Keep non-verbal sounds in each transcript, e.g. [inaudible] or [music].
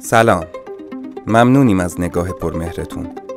سلام. ممنونیم از نگاه پرمهرتون.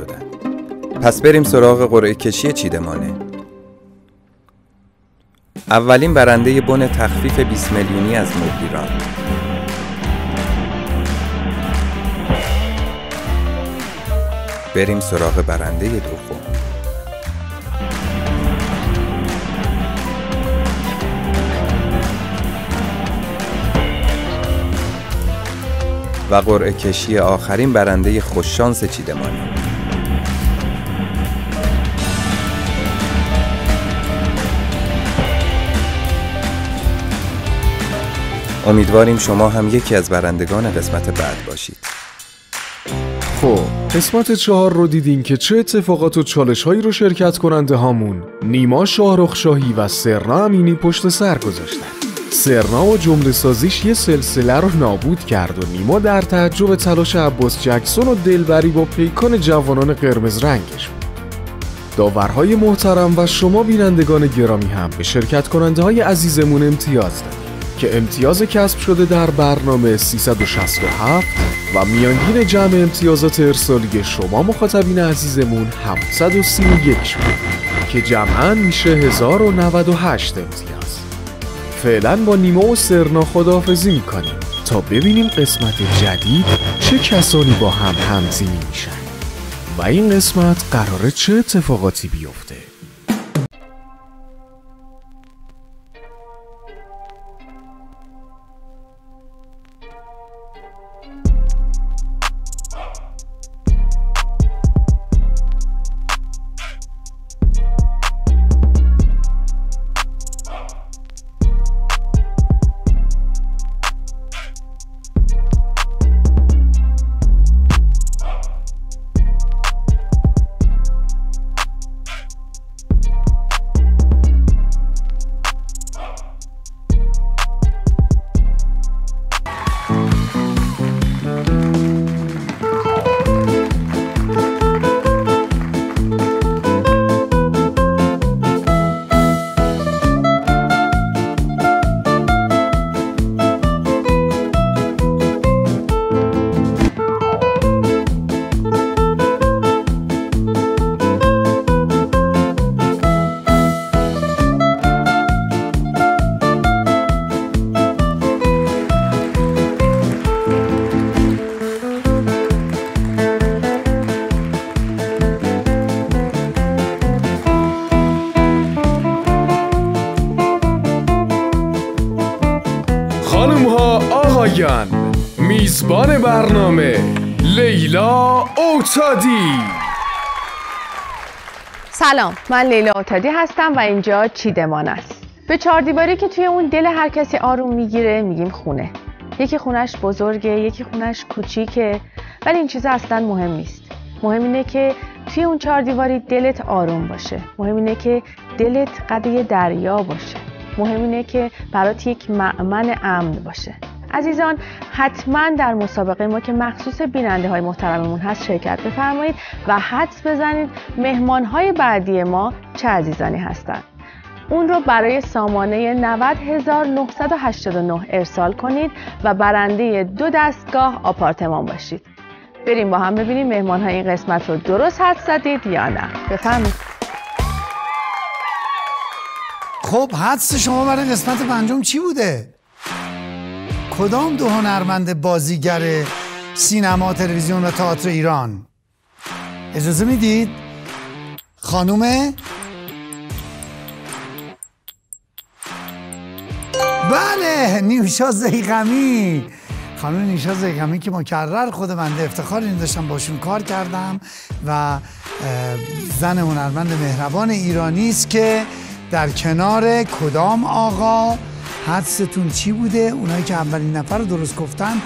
شدن. پس بریم سراغ قرعه کشی چیدمانه. اولین برنده بن تخفیف 20 میلیونی از مبلیران بریم سراغ برنده دوم. و قرعه کشی آخرین برنده خوششانس چیدمانه. امیدواریم شما هم یکی از برندگان قسمت بعد باشید. خب قسمت چهار رو دیدین که چه اتفاقات و چالش هایی رو شرکت کننده هامون. نیما شاهرخ شاهی و سرنا امینی پشت سر گذاشتن. سرنا و جمله سازیش یه سلسله رو نابود کرد و نیما در تعجب تلاش عباس جکسون و دلبری با پیکان جوانان قرمز رنگش داورهای محترم و شما بینندگان گرامی هم به شرکت کننده های عزیزمون امتیاز دارید که امتیاز کسب شده در برنامه 367 و میانگین جمع امتیازات ارسالی شما مخاطبین عزیزمون 731 شد که جمعا میشه 1098 امتیاز. فعلا با نیما و سرنا خداحافظی می‌کنیم تا ببینیم قسمت جدید چه کسانی با هم همزیمی میشن. و این قسمت قراره چه اتفاقاتی بیفته؟ سلام من لیلا آتادی هستم و اینجا چیدمان است. به چهار دیواری که توی اون دل هر کسی آروم می‌گیره میگیم خونه. یکی خونش بزرگه یکی خونش کوچیکه ولی این چیزا اصلا مهم نیست. مهم اینه که توی اون چهار دیواری دلت آروم باشه. مهم اینه که دلت قد دریا باشه. مهم اینه که برات یک معمن امن باشه. عزیزان حتما در مسابقه ما که مخصوص بیننده های محترممون هست شرکت بفرمایید و حدس بزنید مهمان های بعدی ما چه عزیزانی هستند. اون رو برای سامانه 90989 ارسال کنید و برنده دو دستگاه آپارتمان باشید. بریم با هم ببینیم مهمان های این قسمت رو درست حد زدید یا نه. بفهمید خب حدس شما برای قسمت پنجم چی بوده؟ کدام دو هنرمند بازیگر سینما، تلویزیون و تئاتر ایران؟ اجازه می‌دید؟ خانومه؟ بله نیوشا زیغمی خانم نیوشا زیغمی که مکرر خود بنده افتخار این داشتم باشون کار کردم و زن هنرمند مهربان ایرانی است که در کنار کدام آقا حدستون چی بوده؟ اونایی که اولین نفر درست گفتن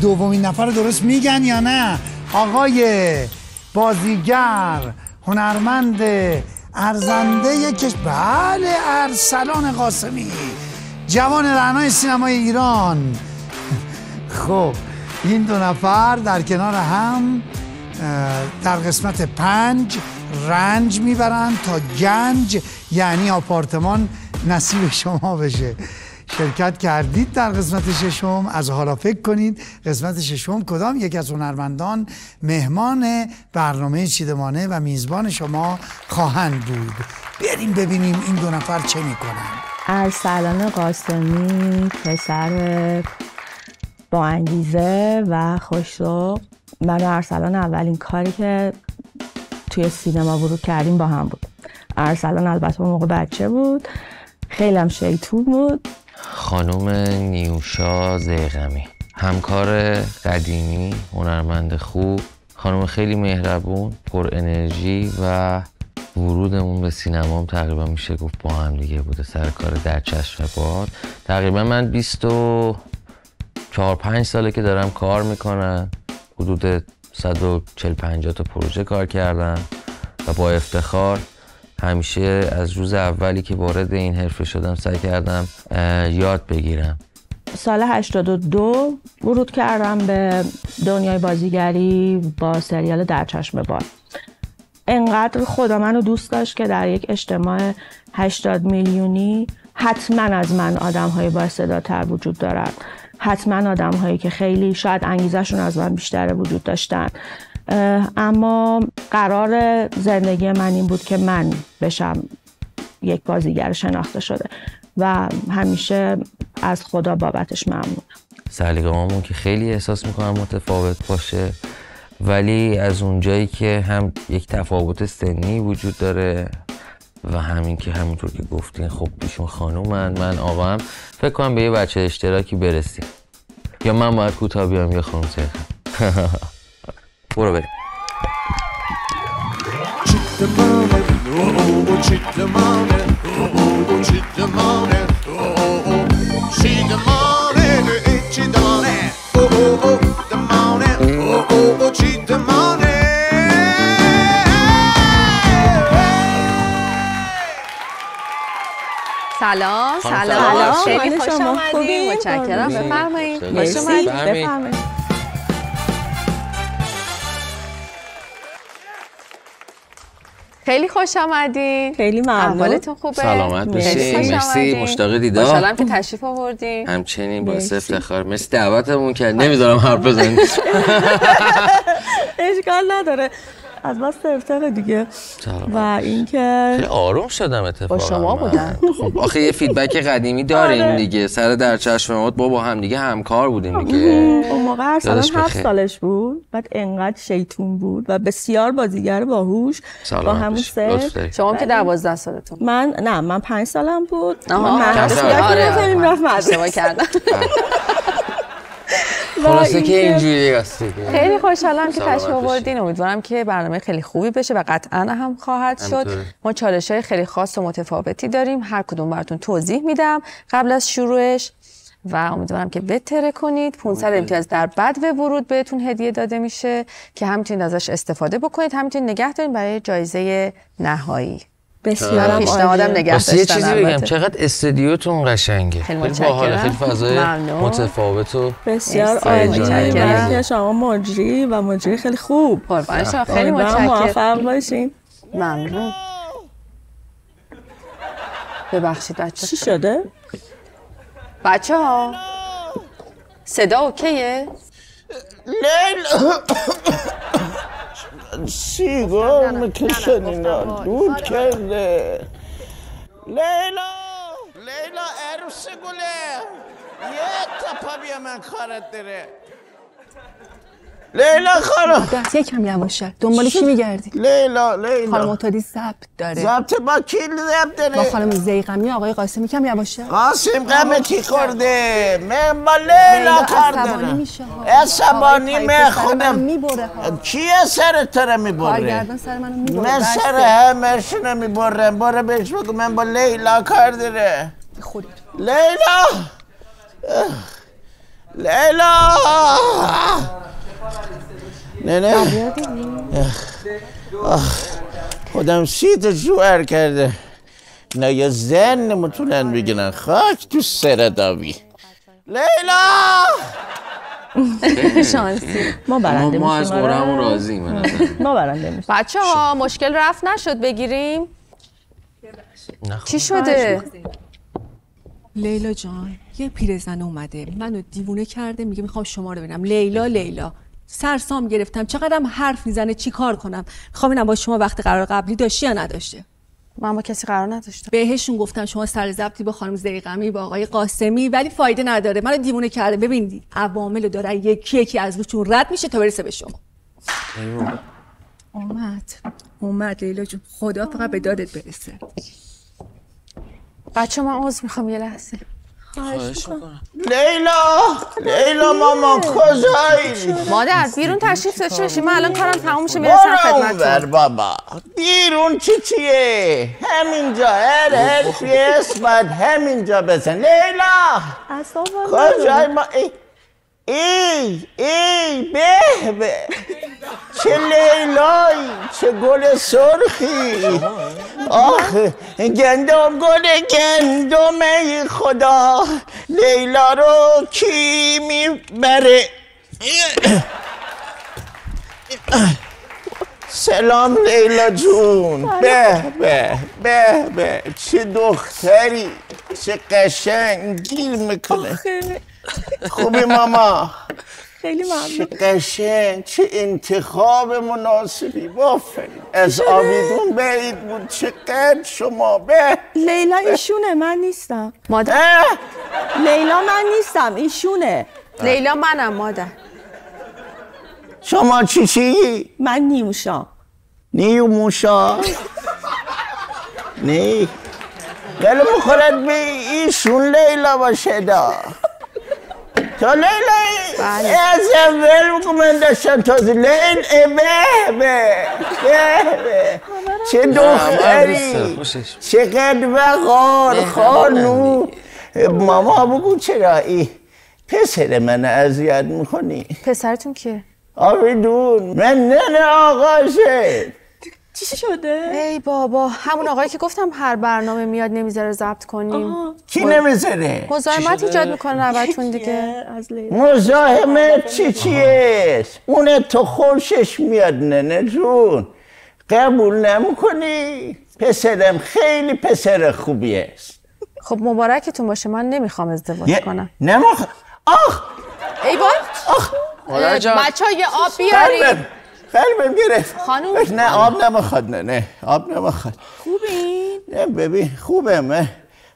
دومین نفر درست میگن یا نه؟ آقای بازیگر هنرمند ارزنده کش بله ارسلان قاسمی جوان رعنای سینمای ایران. [laughs] خب این دو نفر در کنار هم در قسمت پنج رنج می‌برند تا گنج یعنی آپارتمان نصیب شما بشه. شرکت کردید در قسمت ششم. از حالا فکر کنید قسمت ششم کدام؟ یک از هنرمندان مهمان برنامه چیدمانه و میزبان شما خواهند بود. بریم ببینیم این دو نفر چه می‌کنند ارسلان قاسمی پسر با انگیزه و خوشو من و ارسلان اولین کاری که توی سینما ورود کردیم با هم بود. ارسلان البته اون موقع بچه بود. خیلی هم شیطون بود. خانوم نیوشا زیغمی. همکار قدیمی هنرمند خوب خانم خیلی مهربون پر انرژی و ورودمون به سینما تقریبا میشه گفت با هم دیگه بوده سر کار در چشم باد. تقریبا من 24 5 ساله که دارم کار می‌کنم. حدود 140 50 تا پروژه کار کردم و با افتخار همیشه از روز اولی که وارد این حرفه شدم سعی کردم یاد بگیرم. سال 82 ورود کردم به دنیای بازیگری با سریال در چشم باد. انقدر خدا منو دوست داشت که در یک اجتماع 80 میلیونی حتما از من آدم های با وجود دارد حتما آدم هایی که خیلی شاید انگیزشون از من بیشتر وجود داشتن. اما قرار زندگی من این بود که من بشم یک بازیگر شناخته شده و همیشه از خدا بابتش ممنون سلیقه که خیلی احساس می‌کنم متفاوت باشه ولی از اونجایی که هم یک تفاوت سنی وجود داره و همین که همینطور که گفتین خب ایشون خانومن من آقام فکر کنم به یه بچه اشتراکی برسیم. یا من باید کوتاه بیام یا خانم سیخم [laughs] برو بریم سلام سلام. خیلی خوش آمدید متشکرم. بفرمایید. خوش بفرمایید. خیلی خوش آمدید خیلی ممنون. احوالتون خوبه. سلامت باشید مرسی. مشتاق دیدار خوشحالم که تشریف آوردین همچنین باعث افتخار مرسی دعوتمون کرد. نمی‌ذارم حرف بزنید [laughs] اشکال نداره. از بس سرتر دیگه. و اینکه خیلی آروم شدم اتفاقا. با شما بودن خب آخه یه فیدبک قدیمی داریم آره. دیگه. سر در چشم ما با هم دیگه همکار بودیم دیگه. اون موقع ارسلان هفت سالش بود. بعد انقدر شیطون بود و بسیار بازیگر باهوش. با همون سر شما که 12 سالتون من نه من 5 سالم بود. من آره. آره کردم. [laughs] خلاصه که اینجوری هست خیلی خوشحالم که تشریف آوردین. امیدوارم که برنامه خیلی خوبی بشه و قطعا هم خواهد شد. ما چالش های خیلی خاص و متفاوتی داریم. هر کدوم براتون توضیح میدم. قبل از شروعش و امیدوارم که بتره کنید. 500 امتیاز در بد و ورود بهتون هدیه داده میشه که همینطورید ازش استفاده بکنید. همینطورید نگه دارین برای جایزه نهایی. بسیار پیشنهادم نگه داشتن یه چیزی بگم چقدر استودیوتون قشنگه. خیلی باحال خیلی فضای متفاوت و بسیار عالی. شما مجری و مجری خیلی خوب. قربان شما. خیلی متشکرم. موفق باشین. ممنون. ببخشید بچه چی شده؟ بچه ها صدا اوکیه؟ لیلا سیگار می‌کشن اینا دود کرده لیلا لیلا عروس گله یه تپا بیا من کارت داره لیلا خانم. دست یکم یواشتر دنبال کی میگردی؟ لیلا خانم لیلا اتودی ضبط داره. ضبط با کی ضبط داره؟ با خانم زیغمی آقای قاسمی کم یواشتر قاسم قمتی خورده؟ من با لیلا کار عصبانی دارم. عصبانی من خودم کیه سر تره می‌بره؟ کارگردان سر منو می‌بره من سر همهشونو می‌برم. برو بهش بگو من با لیلا کار داره. خودت لیلا. لیلا! نه نه اه. آخ. خودم سیت جوهر کرده نه یه زن نمی‌تونن بگیرن خاک تو سر داوی لیلا شانسی ما برنده ما, ما از میشیم آره. به نظر. ما برنده میشیم بچه ها مشکل رفت نشد بگیریم. چی شده؟ لیلا جان یه پیرزن اومده منو دیوونه کرده میگه می‌خوام شما رو ببینم لیلا لیلا سرسام گرفتم. چقدرم حرف می‌زنه چی کار کنم؟ می‌خوام اینم با شما وقت قرار قبلی داشتی یا نداشته. من با کسی قرار نداشتم. بهشون گفتم شما سر ضبطی با خانم زیغمی با آقای قاسمی ولی فایده نداره. منو دیوونه کرده. ببین عوامل دارن یکی یکی از روشون رد میشه تا برسه به شما. اومد. اومد لیلا جون. خدا فقط به دادت برسه. بچه من عضو می‌خوام یه لحظه. خواهش می‌کنم. لیلا! لیلا ماما کجایی؟ مادر بیرون تشریف داشته باشی. من الان کارم تموم میشه می‌رسم برو خدمتتون. بابا. بیرون چی چیه؟ همینجا هر حرفی اسمت همینجا بزن. لیلا! کجای ما ای ای ای به به. چه لیلایی چه گل سرخی. آخه گندم گل گندم ای خدا. لیلا رو کی می‌بره؟ سلام لیلا جون. به به به به. چه دختری چه قشنگ گیر می‌کنه. خوبی ماما. خیلی چه قشنگ چه انتخاب مناسبی. بافرین از آویدون بعید بود. چقدر شما به. لیلا ایشونه من نیستم. مادر لیلا من نیستم ایشونه. لیلا منم مادر. شما چی چی؟ من نیوشام نیو موشا نی. دل بخورد به ایشون لیلا باشه دا تو لیلا از اول بگو من داشتم تازه. لیل به به به چه دختری. چقدر وقار خانو ماما بگو چرا ای پسر من اذیت می‌کنی؟ پسرتون کیه؟ آبیدون من ننه آقاشه. چی شده؟ ای بابا همون آقایی که گفتم هر برنامه میاد نمی‌ذاره ضبط کنیم. کی نمی‌ذاره؟ مزاحمت ایجاد می‌کنه نبرتون دیگه؟ مزاحمت چی چیه؟ اون تو خوشش میاد ننه جون. قبول نمی‌کنی؟ پسرم خیلی پسر خوبی است. خب مبارکتون باشه من نمی‌خوام ازدواج یه- کنم. نمیخ آخ! ای مادر جان. بچه ها یه آب بیارید قلبم گرفت. خانوم. نه آب نمی‌خواد. نه نه آب نمی‌خواد. خوبین؟ نه ببین خوبه من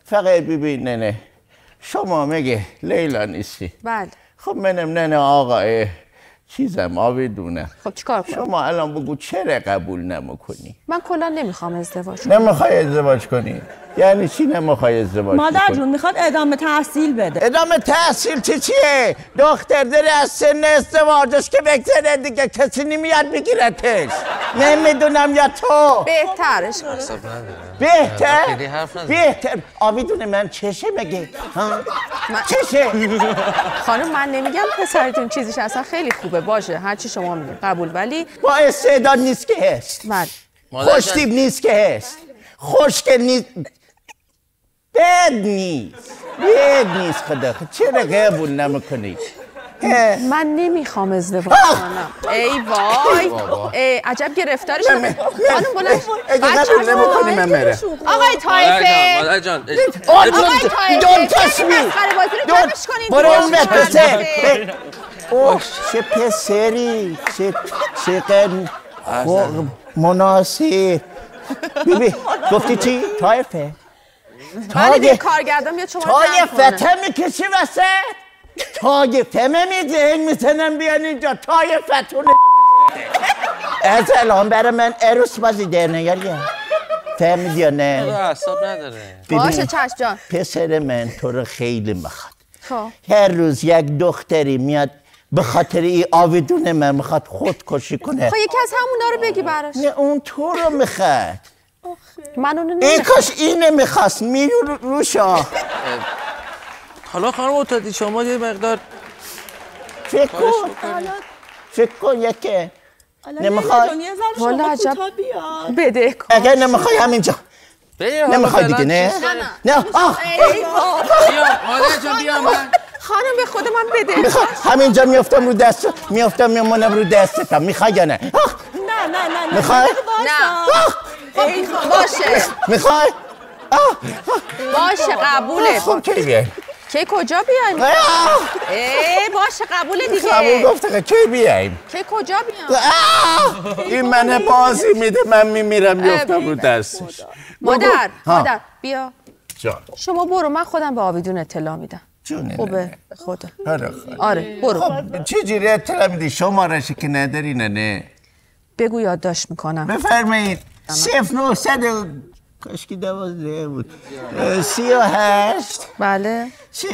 فقط ببین نه نه. شما میگه لیلا نیستی. بله. خب منم نه نه آقای چیزم آبی دونه خب چیکار کنم؟ شما الان بگو چرا قبول نمی‌کنی؟ من کلا نمی‌خوام ازدواج کنم. نمی‌خوای ازدواج کنی؟ یعنی چی نمی‌خوای ازدواج مادر جون می‌خواد ادامه تحصیل بده. ادامه تحصیل چی چیه؟ دختر داره از سن ازدواجش که بگذره دیگه کسی نمیاد بگیرتش. نمی‌دونم یا تو. بهترش بهتر. بهتر. آبیدون من چشه مگه؟ ها؟ چشه؟ [laughs] خانم من نمیگم پسرتون چیزیش اصلا خیلی خوبه. باشه هر چی شما میگین. قبول. ولی با استعداد نیست که هست. بله. خوشتیب نیست که هست. خوشگل نیست. بد نیست بد نیست خدا. چرا قبول نمی‌کنی؟ من نمی‌خوام ازدواج کنم ای وای. ای عجب گرفتاری شد خانم بلند قبول نمی‌کنی من میرم آقای طایفه. مادر جان آقای رو دون جمعش کنید. برو اون پسر. کنید. اوه چه پسری چه چقدر خو- مناسب. بیبی گفتی چی؟ تایفه [laughs] بله کارگردان بیاد شما. فته می‌کشی وسط فمه میده می‌تونم بیان اینجا. تای فتون. از الان برای من عروس بازی در نگریه. فهمیدی یا نه؟ اعصاب نداره. باشه چشم جان. پسر من تو رو خیلی می‌خواد. خب. هر روز یک دختری میاد به خاطر این آویدون من می‌خواد خودکشی کنه. خب یکی از همونا رو بگی براش. نه اون تو رو می‌خواد. من اونو نمی‌خوام. کاش اینه می‌خواست میرو روشا حالا خانم اتادی شما یه مقدار فکر کن. فکر کن یکه. نمی‌خوای؟ والا عجب بده کن اگر نمی‌خوای همینجا. نمی‌خوای دیگه نه. نه. آه. ای وای. بیا مادر جان بیا من. خانم به خود من بده. می‌خوای همینجا میافتم رو دست میافتم میمونم رو دستتم. می‌خوای یا نه؟ نه نه نه نه. می‌خوای؟ نه باشه. می‌خوای؟ باشه قبوله. خب کی بیای؟ کی کجا بیایم؟ ای باشه قبوله قبول دیگه. گفته کی بیایم؟ کی کجا بیام؟ آه، این من بازی میده من میمیرم میافتم رو دستش. مادر. مادر بیا. جان. شما برو من خودم به آویدون اطلاع میدم. جونه خوبه؟ خدا. آره خدا. آره برو. خب چه جوری اطلاع میدی؟ شمارشی که نداری نه نه. بگو یادداشت می‌کنم. بفرمایید. صفر نه صد و- کاش که دوازده بود. سی و هشت. بله. چی؟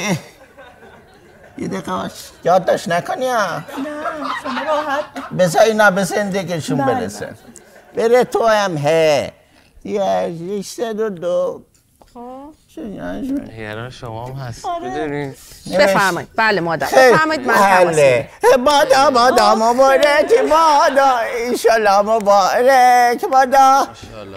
یه دقیقه باش. یادداشت نکنی ها؟ نه شما راحت. بذار اینا به زندگیشون برسن بره تو هم هه. یه صد و دو. نگران شما هم هست. بدونین. بفرمایید. بله مادر. بفرمایید من تماس بله بادا بادا مبارک. بادا ایشالله مبارک. بادا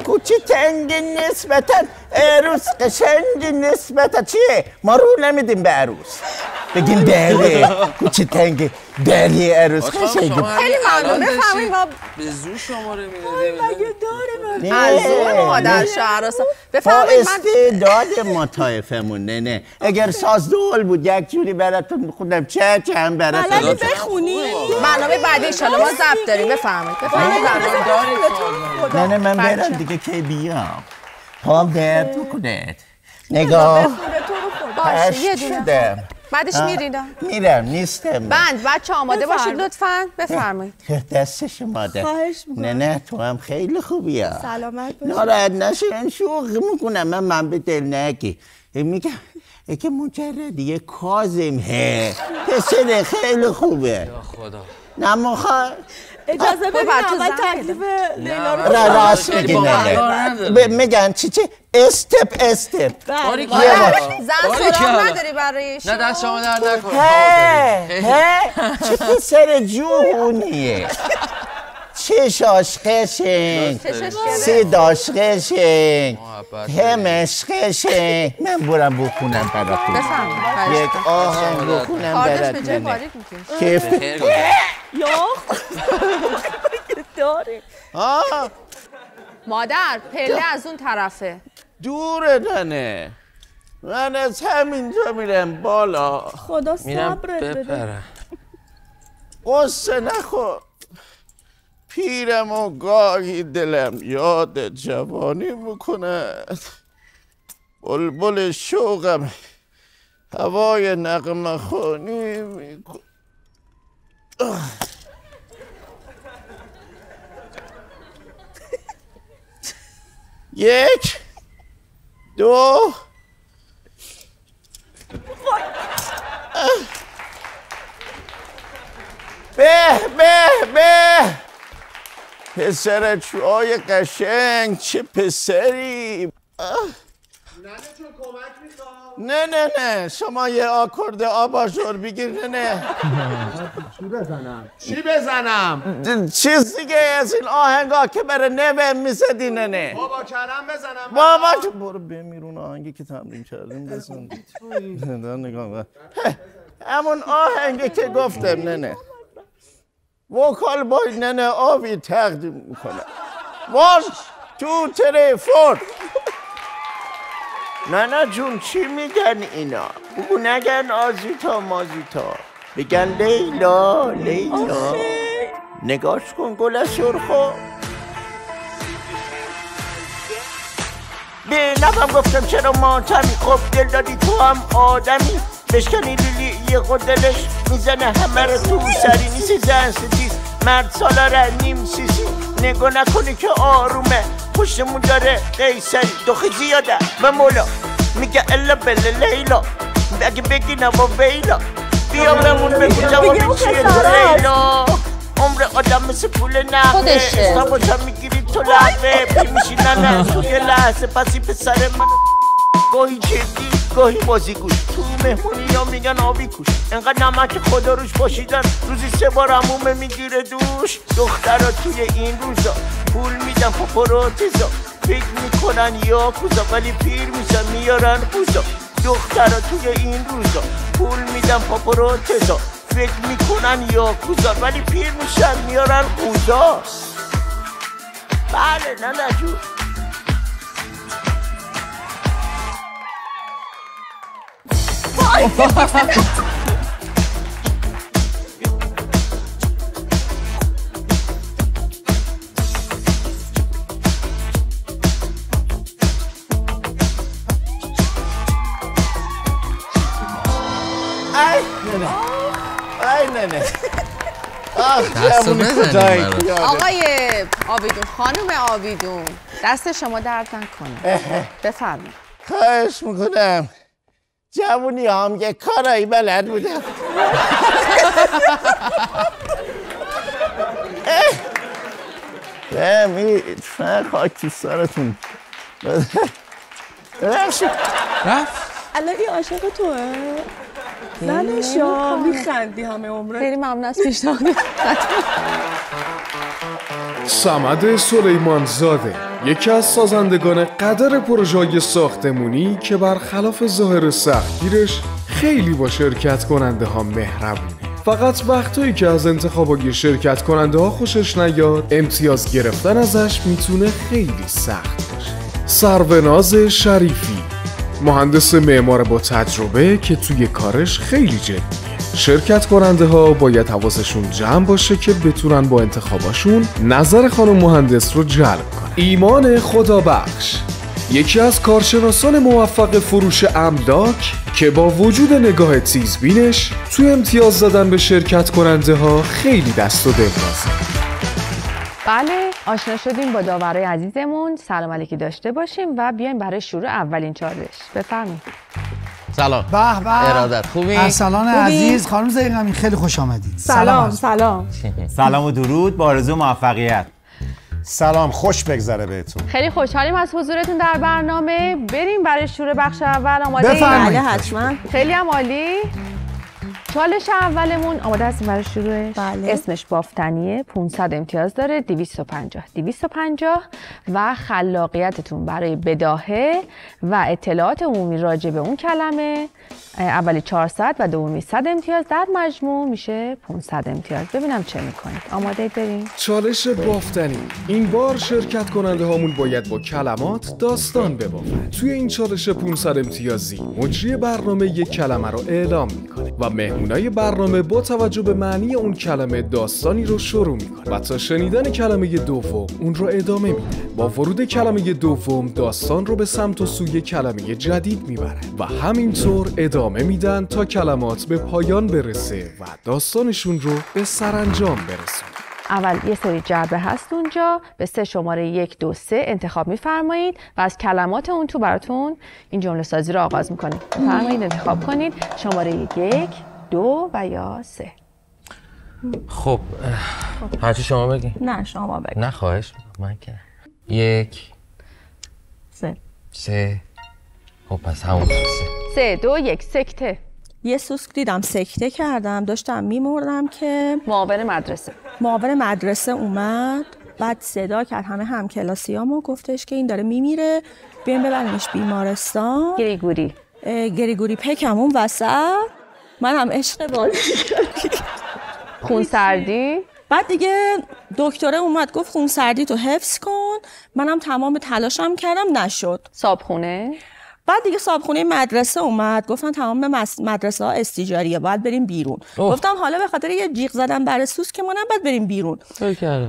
کوچی تنگ نسبتا عروس قشنگ نسبتا. چیه؟ ما رو نمیدیم به عروس. بگیم بله کوچی تنگ بله عروس قشنگ خیلی ممنون بفرمایید ما به زور شماره می‌دادیم از اون مادر شهراسا با بفرمایید من استعداد ما طایفمون نه نه. اگر ساز دول بود یک جوری براتون میخوندم. چه چه هم براتون بخونی؟ برنامه بعدی انشالله ما ضبط داریم. بفرمایید بفرمایید نه نه من برم دیگه که بیام؟ پام درد می‌کنه نگاه. باشه یه پشت دونه. شدم بعدش آه. میرینم میرم نیستم. بند بچه آماده باشید. لطفا. بفرمایید. دست شما ده خواهش می‌کنم. نه نه تو هم خیلی خوبی ها سلامت باشی. ناراحت نشین شوخ می‌کنم. من من به دل نگی. میگم ای که مجرد یه کازم هه پسر خیلی خوبه. خدا. نمی‌خوای اجازه خب، بدید بعد تو اول تکلیف لیلا رو را راست میگی باور نه میگن چی چی؟ استپ استپ. بله. یه بار. زن سراغ. نداری برای نه دست شما در نکنه. هه هه [laughs] چه پسر جوونیه قشنگ صداش قشنگ محبت همش قشنگ من برم بخونم براتون. بفرمایید. یک آهنگ بخونم کاردش به جای براتون باریک می‌کنی کیف. خیر گذشت. یا داره آه. مادر پله از اون طرفه. دوره ننه. من از همینجا میرم بالا. خدا صبرت بده. بپرم قصه نخور. پیرم و گاهی دلم یاد جوانی می‌کند. بلبل شوقم هوای خانی میکن یک دو. به به به. پسر چوهای قشنگ چه پسری. نه نه نه شما یه آکورد آباژور بگیر نه نه. چی بزنم؟ د- چیز دیگه از این آهنگا که برای نوه می‌زدی نه نه. بابا کرم بزنم. بابا جو- برو بمیرون آهنگی که تمرین کردیم بزن. [laughs] نه، نگاه همون آهنگی که گفتم ننه وکال بای ننه آبی تقدیم می‌کنه. وان تو تری فور ننه جون چی میگن اینا؟ بگو نگن آزیتا مازیتا. بگن لیلا لیلا. نگاش کن گل سرخو به نفهم گفتم چرا ماتمی؟ خب دل دادی تو هم آدمی. بشکنی لیلی یه دلش. می‌زنه همه رو تو سری نیسی زن ستیز مرد سالاره نیم سیسی. نگاه نکنی که آرومه. پشتمون داره قیسری دخی زیاده. و مولا. میگه الا بله لیلا. اگه بگی نبا ویلا. بیا بمون بگو جواب چیه لیلا. عمر آدم مثل پول نقه. خودشه. استاباشم می‌گیری تو لحظه پی میشی نه تو یه لحظه پسی پسر من. گاهی جدی گاهی بازی گوش. تو مهمونی یا میگن آبی کوش انقدر نمک خدا روش باشیدن روزی سه بار عمومه می‌گیره دوش. دخترا توی این روزا پول میدن پاپاراتیزا. فکر می‌کنن یا کوزا ولی پیر میشن میارن کوزا. دخترا توی این روزا پول میدن پاپاراتیزا. فکر می‌کنن یا کوزا ولی پیر میشن میارن کوزا. بله نه نه ای نه نه ای نه نه آخ دستو برات. یاده. آقای آبیدون خانم آبیدون دست شما درد نکنه بفرمایید خواهش می‌کنم جوونی هم یه کارایی بلد بودم بمی تو سرتون. رفت. الان این عاشق توه. ننشا میخندی همه عمره خیلی ممنون از پیشنهاد. سمد سلیمان زاده یکی از سازندگان قدر پروژه ساختمونی که برخلاف ظاهر سختگیرش خیلی با شرکت کننده ها مهربونه. فقط وقتایی که از انتخابای شرکت کننده ها خوشش نیاد امتیاز گرفتن ازش می‌تونه خیلی سخت باشه. سروناز شریفی مهندس معمار با تجربه که توی کارش خیلی جدیه شرکت کننده ها باید حواسشون جمع باشه که بتونن با انتخاباشون نظر خانم مهندس رو جلب کنن. ایمان خدا بخش یکی از کارشناسان موفق فروش املاک که با وجود نگاه تیزبینش تو امتیاز دادن به شرکت کننده ها خیلی دست و دل بازه. بله آشنا شدیم با داورای عزیزمون. سلام علیکی داشته باشیم و بیایم برای شروع اولین چالش. بفرمایید. سلام. به به. ارادت خوبی؟ ارسلان عزیز خانم زیقمی خیلی خوش آمدید. سلام عرض. سلام. سلام و درود با آرزو موفقیت. سلام خوش بگذره بهتون. خیلی خوشحالیم از حضورتون در برنامه. بریم برای شروع بخش اول. آماده بفرمایید. بله حتما. خیلی هم عالی. چالش اولمون آماده هستیم برای شروعش؟ بله. اسمش بافتنیه 500 امتیاز داره 250 250 و خلاقیتتون برای بداهه و اطلاعات عمومی راجع به اون کلمه. اولی 400 و دومی 100 امتیاز. در مجموع میشه 500 امتیاز. ببینم چه می‌کنید آماده بریم. چالش بافتنی. این بار شرکت کننده هامون باید با کلمات داستان ببافن. توی این چالش 500 امتیازی مجری برنامه یک کلمه رو اعلام می‌کنه و مهمونای برنامه با توجه به معنی اون کلمه داستانی رو شروع می‌کنه. و تا شنیدن کلمه دوم اون رو ادامه میده. با ورود کلمه دوم داستان رو به سمت و سوی کلمه جدید می‌برن. و همینطور ادامه میدن تا کلمات به پایان برسه و داستانشون رو به سرانجام برسونه. اول یه سری جعبه هست اونجا. به سه شماره یک دو سه انتخاب میفرمایید و از کلمات اون تو براتون این جمله سازی رو آغاز می‌کنید. فرمایید انتخاب کنید. شماره یک دو و یا سه. خب هرچی شما بگی. نه شما بگو نه خواهش می‌کنم. من که یک. سه. سه. خب پس همون سه سه دو یک سکته. یه سوسک دیدم سکته کردم. داشتم میمردم که معاون مدرسه. معاون مدرسه اومد بعد صدا کرد. همه همکلاسیامو گفتش که این داره میمیره. بیاین ببرینش بیمارستان. گریگوری. گریگوری پکم اون وسط. منم عشق بازی خون سردی؟ بعد دیگه دکتره اومد گفت خون سردی تو حفظ کن. منم تمام تلاشم کردم نشد. صابخونه؟ بعد دیگه صابخونه مدرسه اومد. گفتن تمام مدرسه ها استیجاریه باید بریم بیرون. اوه. گفتم حالا به خاطر یه جیغ زدن بر سوس که ما نباید بریم بیرون.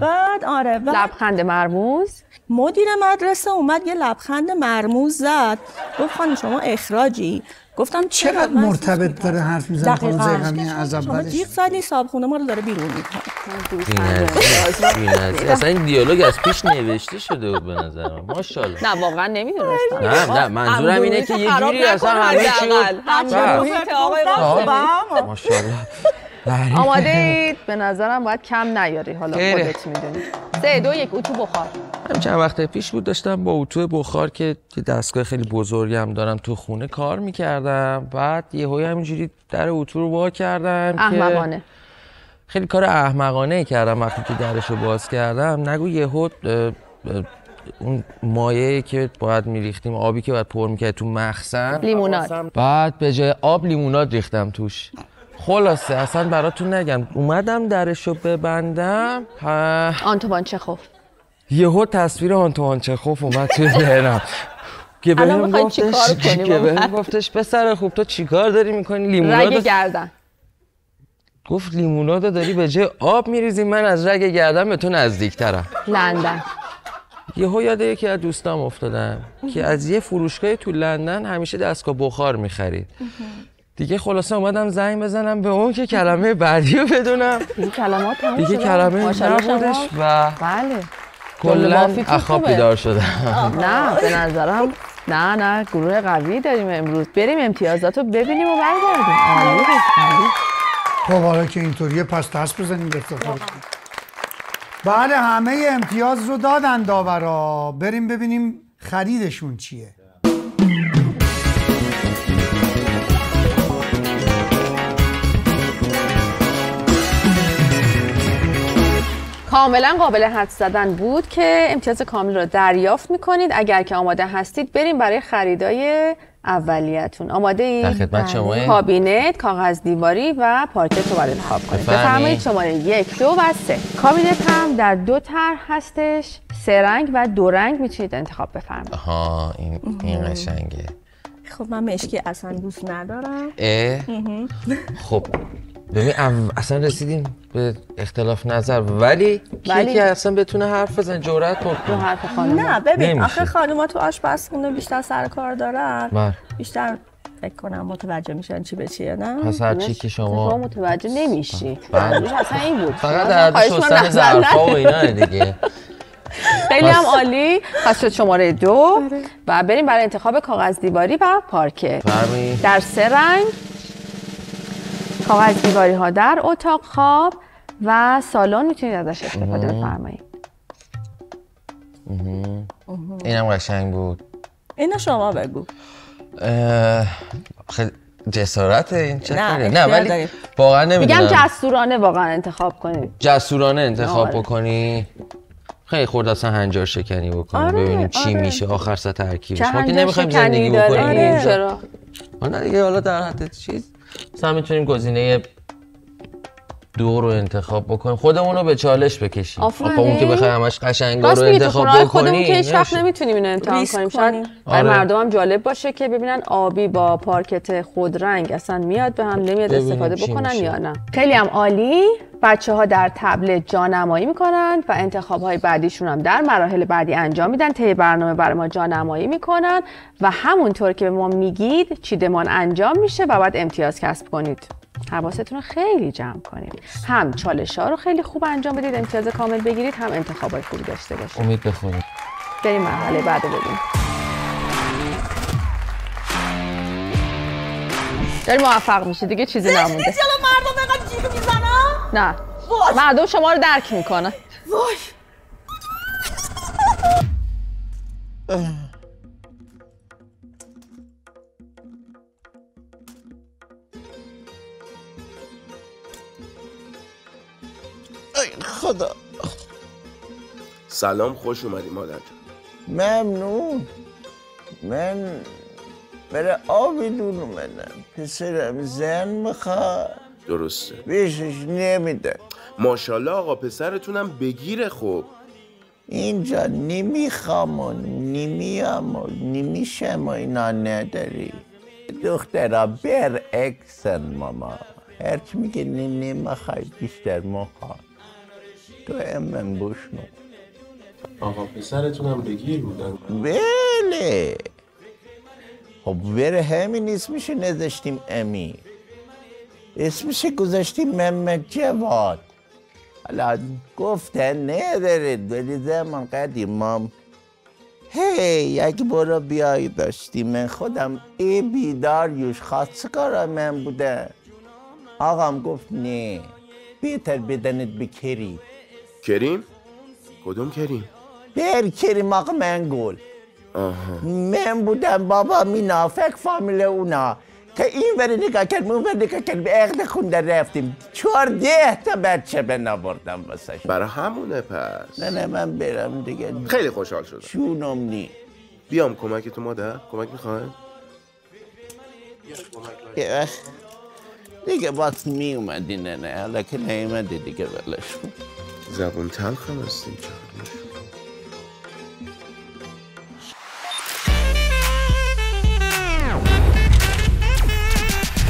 بعد آره بعد لبخند مرموز؟ مدیر مدرسه اومد یه لبخند مرموز زد. گفت خانم شما اخراجی. گفتم چرا چقدر مرتبط داره حرف می‌زنه خانم. زیغمی از شما اولش جیغ زدی صابخونه ما رو داره بیرون می‌کنه. اصلا این دیالوگ از پیش نوشته شده بود به نظر من ماشاءالله نه واقعا نمی‌دونستم نه نه منظورم اینه که یه جوری اصلا همه چی بله. محیط آقای قاسمی. ماشاءالله آماده اید؟ به نظرم باید کم نیاری. حالا خیره. خودت می‌دونی. سه دو یک اتو بخار. هم چند وقت پیش بود داشتم با اتو بخار که دستگاه خیلی بزرگی هم دارم تو خونه کار می‌کردم. بعد یه هایی همینجوری در اتو رو وا کردم که احمقانه. خیلی کار احمقانه کردم وقتی که درش رو باز کردم. نگو یهو اون مایه که باید میریختیم آبی که باید پر می‌کرد تو مخزن. لیموناد. بعد به جای آب لیموناد ریختم توش. خلاصه اصلا براتون نگم. اومدم درشو ببندم. اه، آنتوان چخوف. یهو تصویر آنتوان چخوف اومد توی ذهنم. که بهم می‌خوای گفتش [laughs] که من؟ بهم گفتش پسر خوب تو چیکار داری می‌کنی؟ لیموناد رگ گردن. گفت لیموناد داری به جای آب میریزی من از رگ گردن به تو نزدیکترم. لندن. یهو یاد یکی از دوستام افتادم که از یه فروشگاه تو لندن همیشه دستگاه بخار می‌خرید. دیگه خلاصه اومدم زنگ بزنم به اون که کلمه بعدی رو بدونم دیگه کلمات تموم دیگه. کلمه. نبودش و بله کلا اخواب. بیدار شدم نه به نظرم نه نه گروه قوی داریم امروز بریم امتیازات رو ببینیم و برگردیم عالی عالی. خب حالا که اینطوریه پس دست بزنیم به بعد همه امتیاز رو دادن داورا بریم ببینیم خریدشون چیه کاملا قابل حد زدن بود که امتیاز کامل رو دریافت می‌کنید. اگر که آماده هستید بریم برای خریدای اولیتون. آماده خدمت شما. کابینت کاغذ دیواری و پارکت رو باید انتخاب کنید. بفرمایید. بفرمایید شماره یک دو و سه. کابینت هم در دو طرح هستش. سه رنگ و دو رنگ می‌تونید انتخاب بفرمایید. ها این این قشنگه. خب من مشکی اصلا دوست ندارم. اه. خب ببین ام- اصلا رسیدیم به اختلاف نظر. ولی ولی- یکی اصلا بتونه حرف بزن جرأت دو بکن حرف خانم نه ببین نمیشه. آخه خانوما تو آشپزخونه بیشتر سر کار دارن. بله. بیشتر فکر کنم متوجه میشن چی به چیه نه؟ پس هر چی که شما شما متوجه نمیشی. بله. منظورش اصلا این بود. فقط در شستن ظرفا و. اینا دیگه. خیلی هم. عالی. پس شد شماره دو. و بریم برای انتخاب کاغذ دیواری و پارکه. فرمی در سه رنگ کاغذ دیواری ها در اتاق خواب و سالن می‌تونید ازش استفاده بفرمایید. اینم قشنگ بود. اینو شما بگو. خیلی جسارت این چه نه،؟ نه ولی. واقعا میگم نمی‌دونم. جسورانه واقعا انتخاب کنید. جسورانه انتخاب آره. بکنی. خیلی خورد اصلا هنجار شکنی بکنیم آره، ببینیم چی آره. میشه. آخر سر ترکیبش. ما که نمی‌خوایم زندگی؟ بکنیم. چرا ما نه دیگه حالا در حد چیز مثلا می‌تونیم گزینه دو رو انتخاب بکنیم خودمون رو به چالش بکشیم آفرین. اون که بخوای همش قشنگا رو انتخاب خودمون بکنی که هیچ وقت. نمی‌تونیم اینو امتحان کنیم شاید. برای آره. مردم هم جالب باشه که ببینن آبی با پارکت خودرنگ اصلا میاد به هم نمیاد استفاده بکنن میشه. یا نه خیلی هم عالی بچه ها در تبلت جانمایی می‌کنن و انتخاب های بعدیشون هم در مراحل بعدی انجام میدن طی برنامه برای ما جانمایی می‌کنن و همونطور که به ما میگید چیدمان انجام میشه و بعد امتیاز کسب کنید حواستون رو خیلی جمع کنید هم چالش ها رو خیلی خوب انجام بدید امتیاز کامل بگیرید هم انتخاب های خوبی داشته باشید. امید بخوریم بریم مرحله بعد رو ببینیم. داری موفق میشه دیگه چیزی نمونده. مردم اینقدر جیغ می‌زنن؟ نه. مردم شما رو درک می‌کنن وای. خدا. سلام خوش اومدی مادر جان. ممنون. من بره آبی دون اومدن پسرم زن می‌خواد. درسته. بیشش نمیده. ماشاءالله آقا پسرتونم بگیره خب. اینجا نمی‌خوام و نمیام و نمیشم و اینا نداری. دخترا بر اکسن ماما. هرچی میگه نمی‌خوای بیشتر مخواد تو امن بشنو آقا پسرتونم بگیر بودن. بله. خب بره همین اسمش نذاشتیم امی. اسمش گذاشتیم محمد جواد. حالا گفتن ندارید ولی زمان قدیمم هی اگه برو بیای داشتی من خودم ای بیداریوش خواستگار من بوده آقام گفت نه. بهتر بدنت به کریم؟ کدوم کریم؟ بر کریم آقا من گل. آها. من بودم بابا مینا فکر فامیل اونا. که این وری نگاه کرد اون وری نگاه کرد به عقد خونده رفتیم. چهارده تا بچه به نبردم واسه برای همونه پس. نه نه من برم دیگه. خیلی خوشحال شدم. چونم نی بیام کمک تو مادر. کمک می‌خوای؟ دیگه باز می اومدی نه نه. حالا که نیومدی دیگه ولش کن. زبون تلخم هستیم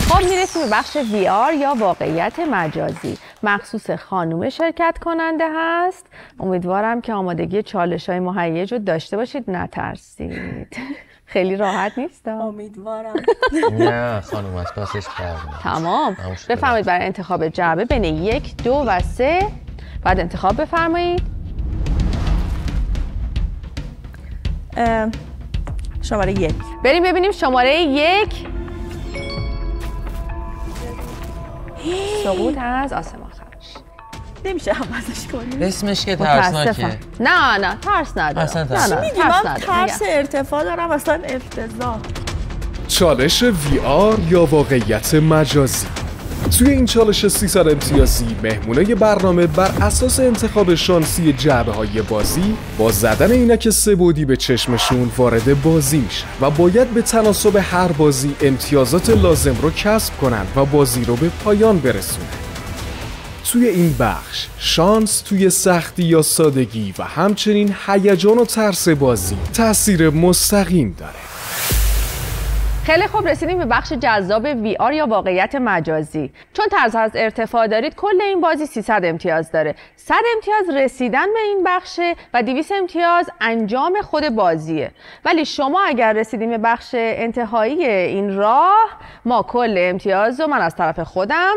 خب می‌رسیم به بخش VR یا واقعیت مجازی. مخصوص خانوم شرکت کننده هست. امیدوارم که آمادگی چالش های مهیج رو داشته باشید. نترسید. [laughs] خیلی راحت نیست. امیدوارم. نه خانم از پاسش کردم تمام. بفرمایید برای انتخاب جعبه بین یک دو و سه. بعد انتخاب بفرمایید. شماره یک. بریم ببینیم شماره یک. سقوط از آسمان خرش نمیشه عوضش کنیم اسمش که ترسناکه نه نه ترس ندارم. اصلا نه ترس نه میگی ترس من ترس ارتفاع دارم اصلا افتضاح. چالش VR یا واقعیت مجازی؟ توی این چالش 300 امتیازی مهمونای برنامه بر اساس انتخاب شانسی جعبه های بازی با زدن اینک سه بودی به چشمشون وارد بازی میشن و باید به تناسب هر بازی امتیازات لازم رو کسب کنند و بازی رو به پایان برسونن. توی این بخش شانس توی سختی یا سادگی و همچنین هیجان و ترس بازی تاثیر مستقیم داره. خیلی خوب رسیدیم به بخش جذاب VR یا واقعیت مجازی. چون ترس از ارتفاع دارید کل این بازی 300 امتیاز داره. 100 امتیاز رسیدن به این بخشه و 200 امتیاز انجام خود بازیه. ولی شما اگر رسیدیم به بخش انتهایی این راه ما کل امتیاز رو من از طرف خودم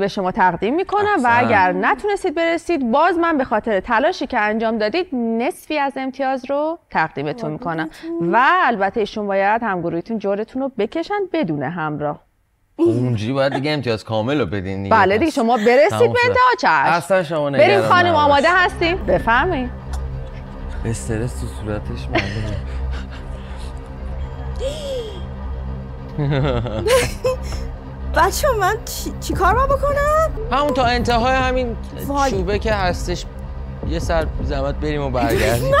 به شما تقدیم می‌کنم و. اگر نتونستید برسید باز من به خاطر تلاشی که انجام دادید نصفی از امتیاز رو تقدیمتون می‌کنم. و البته ایشون باید همگروهیتون جورتون رو بکشن بدون همراه اونجوری باید دیگه امتیاز کامل رو بدین دیگه بله دیگه. شما برسید به. انتها چشم اصلا شما بریم نگران خانم نباش. آماده هستیم بفرمایید استرس تو صورتش معلومه بچه من چی, چی کار باید بکنم؟ همون تا انتهای همین وای. چوبه که هستش یه سر زحمت بریم و برگردیم [laughs]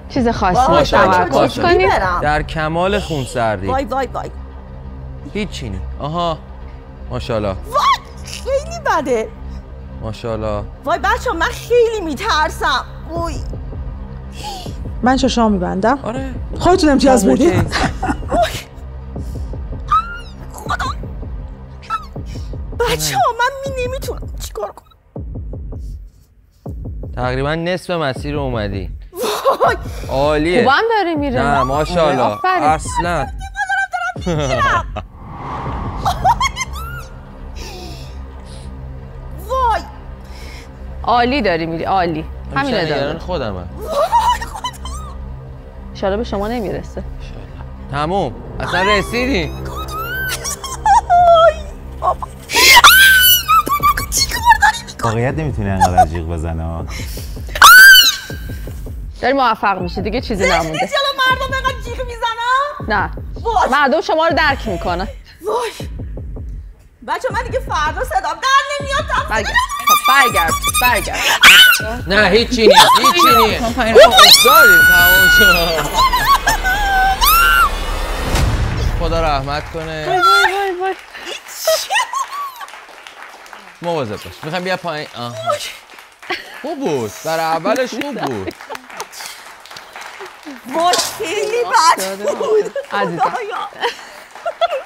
[laughs] چیز خاصی وای، بچه‌ها توقف کنید؟ در کمال خونسردی. وای وای وای. هیچی نی. آها. ماشاءالله. خیلی بده. ماشاءالله. وای بچه من خیلی میترسم. وای. من چشام میبندم. آره. خودتون امتیاز. بدید بچه من می نمی‌تونم. چیکار کنم؟ تقریبا نصف مسیر اومدی. وای عالیه. خوبم داره میره. نه ماشاءالله. آفرین. اصلا. وای. عالی داری میری عالی. همین ادامه. خودمه. انشالله به شما نمی‌رسه. تموم. اصلا رسیدی. واقعیت نمی‌تونه انقدر جیغ بزنه. داری موفق میشه دیگه چیزی نمونده. چرا مردم اینقدر جیغ می‌زنم نه. وای. مردم شما رو درک می‌کنه. وای. بچه من دیگه فردا صدام در نمیاد برگرد خب برگرد برگرد. نه هیچی نیست هیچی نیست. شد. خدا رحمت کنه. وای وای وای مواظب باش. می‌خوام بیا پایین. آها. خوب بود. برای اولش خوب بود. خیلی بد بود. عزیزم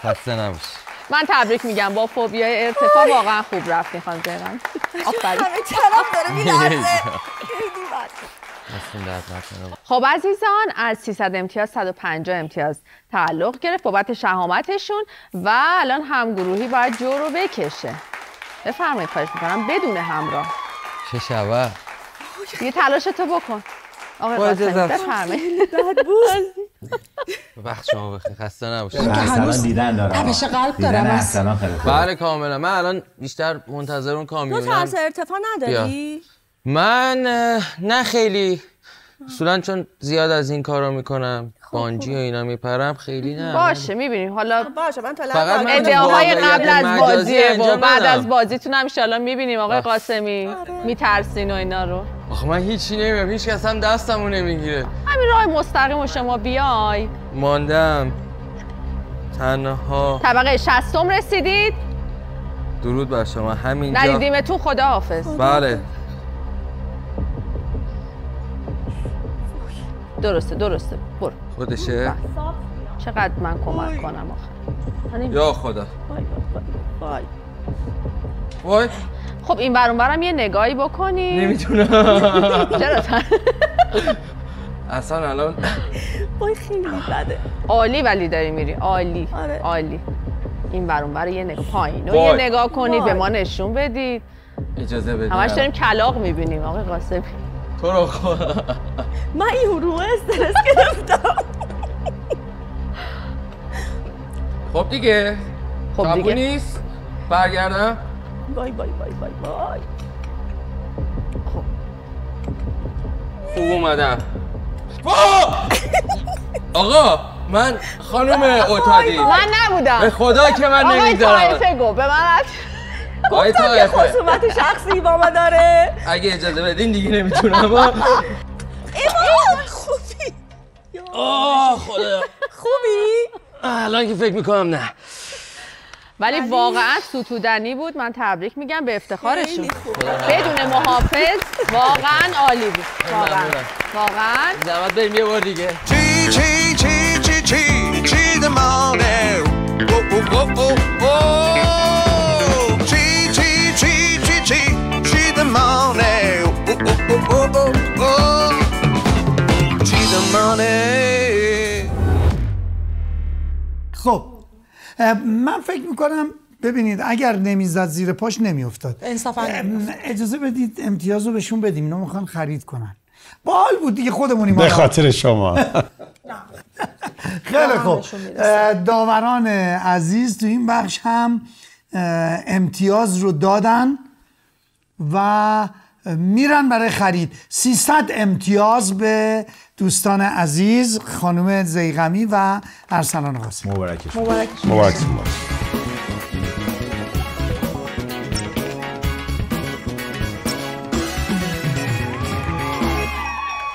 خسته نباش من تبریک میگم. با فوبیای ارتفاع واقعا خوب رفتین خانم زیغم آفرین. همه طرف داره میلرزه؟ [laughs] خب عزیزان از 300 امتیاز 150 امتیاز تعلق گرفت بابت شهامتشون و الان همگروهی باید جو رو بکشه. بفرمایید خواهش می‌کنم بدون همراه. چه شبه. دیگه تلاش تو بکن. آقای قاسمی بود. وقت شما بخیر خسته نباشید. ارسلان دیدن دارم. تپش قلب دیدن دارم. خوبه. بله کاملا. من الان بیشتر منتظر اون تو کامیونم ترس ارتفاع نداری؟ من نه خیلی. اصولا چون زیاد از این کارا می‌کنم. بانجی و اینا میپرم خیلی نه باشه می‌بینیم. حالا باشه من تا فقط من ادعاهای قبل از بازیه انجام و بعد. از بازیتون هم انشالله می‌بینیم آقای آره. قاسمی. میترسین و اینا رو. آخه من هیچی نمی‌دونم هیچ کس هم دستمو نمی‌گیره. همین راه مستقیم و شما بیای. ماندم. تنها. طبقه شستم رسیدید. درود بر شما. همینجا. ندیدیمتون خدا حافظ بله. درسته درسته. برو. خودشه؟ چقدر من کمک کنم آخه؟ یا خدا. وای وای وای خب این برون برم یه نگاهی بکنی. نمی‌تونم. [laughs] چرا؟ اصلا الان [laughs] وای خیلی بده. عالی ولی داری میری. عالی. آره. عالی. این برون برای یه نگاه پایین. یه نگاه کنید به. ما نشون بدید اجازه بدید همش داریم کلاق می‌بینیم. آقای قاسمی. تو رو خدا من این رو استرس گرفتم. خب دیگه. خب دیگه. نیست؟ برگردم. وای وای وای وای وای. خوب اومدم! [laughs] آقا من خانم اوتادی من نبودم. به خدا که من آقای نمی‌ذارم. طایفه گو به من آقای یه خصومت شخصی با ما داره. اگه اجازه بدین دیگه نمی‌تونم ایمان خوبی؟ آه خدا خوبی؟ الان که فکر می‌کنم نه. ولی واقعا ستودنی بود. من تبریک میگم به افتخارشون. بدون محافظ واقعا عالی بود. واقعا. زحمت بریم یه بار دیگه. Chi chi chi chi chi chi the morning. Whoa whoa whoa the. خب من فکر می‌کنم ببینید اگر نمی‌زد زیر پاش نمیافتاد. انصافا اجازه بدید امتیاز رو بهشون بدیم. اینا می‌خوان خرید کنن. بال بود دیگه خودمونی ما به خاطر شما. [laughs] خیلی خوب. داوران عزیز تو این بخش هم امتیاز رو دادن و میرن برای خرید. 300 امتیاز به دوستان عزیز خانم زیغمی و ارسلان قاسم. مبارکش. مبارکش. مبارک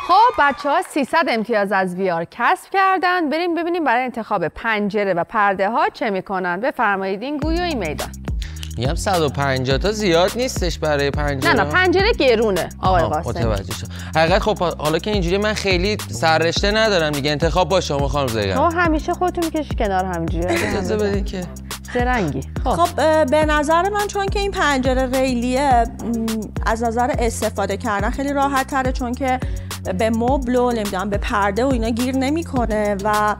خب بچه ها 300 امتیاز از ویار کسب کردن. بریم ببینیم برای انتخاب پنجره و پرده ها چه می‌کنن. بفرمایید این گوی و این میدان. میگم 150 تا زیاد نیستش برای پنجره نه نه پنجره گرونه. آقای قاسم متوجه شد. حقیقت خب حالا که اینجوری من خیلی سررشته ندارم دیگه. انتخاب با شما خانم تو زیگم همیشه خودتون می‌کشی کنار همینجوری. [laughs] اجازه بدین که. زرنگی. خب. خب به نظر من چون که این پنجره ریلیه از نظر استفاده کردن خیلی راحت تره چون که به مبل و نمی‌دونم به پرده و اینا گیر نمی‌کنه و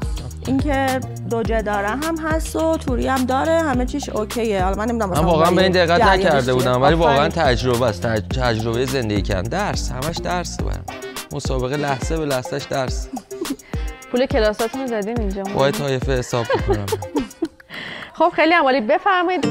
اینکه دوجه داره هم هست و توری هم داره همه چیش اوکیه. حالا من نمی‌دونم من واقعا به این دقت نکرده. بودم ولی واقعا. تجربه است تج- تجربه زندگی کردن. درس همش درس برام مسابقه لحظه به لحظهش درس. پول کلاساتون زدین اینجا. باید طایفه حساب می‌کنم [laughs] خب خیلی عمالی. بفرمایید.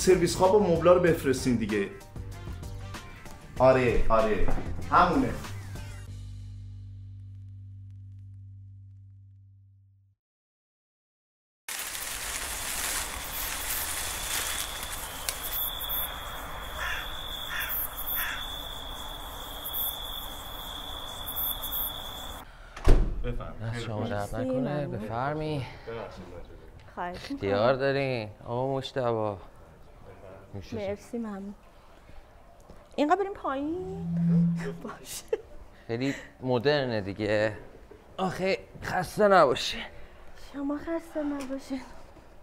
سرویس خواب و مبلا رو بفرستین دیگه. آره آره. همونه. دست شما درد نکنه بفرمی. اختیار دارین آقا مشتبا. مرسی ممنون. اینقدر بریم پایین. [laughs] باشه. خیلی مدرنه دیگه. آخه خسته نباشی. شما خسته نباشین.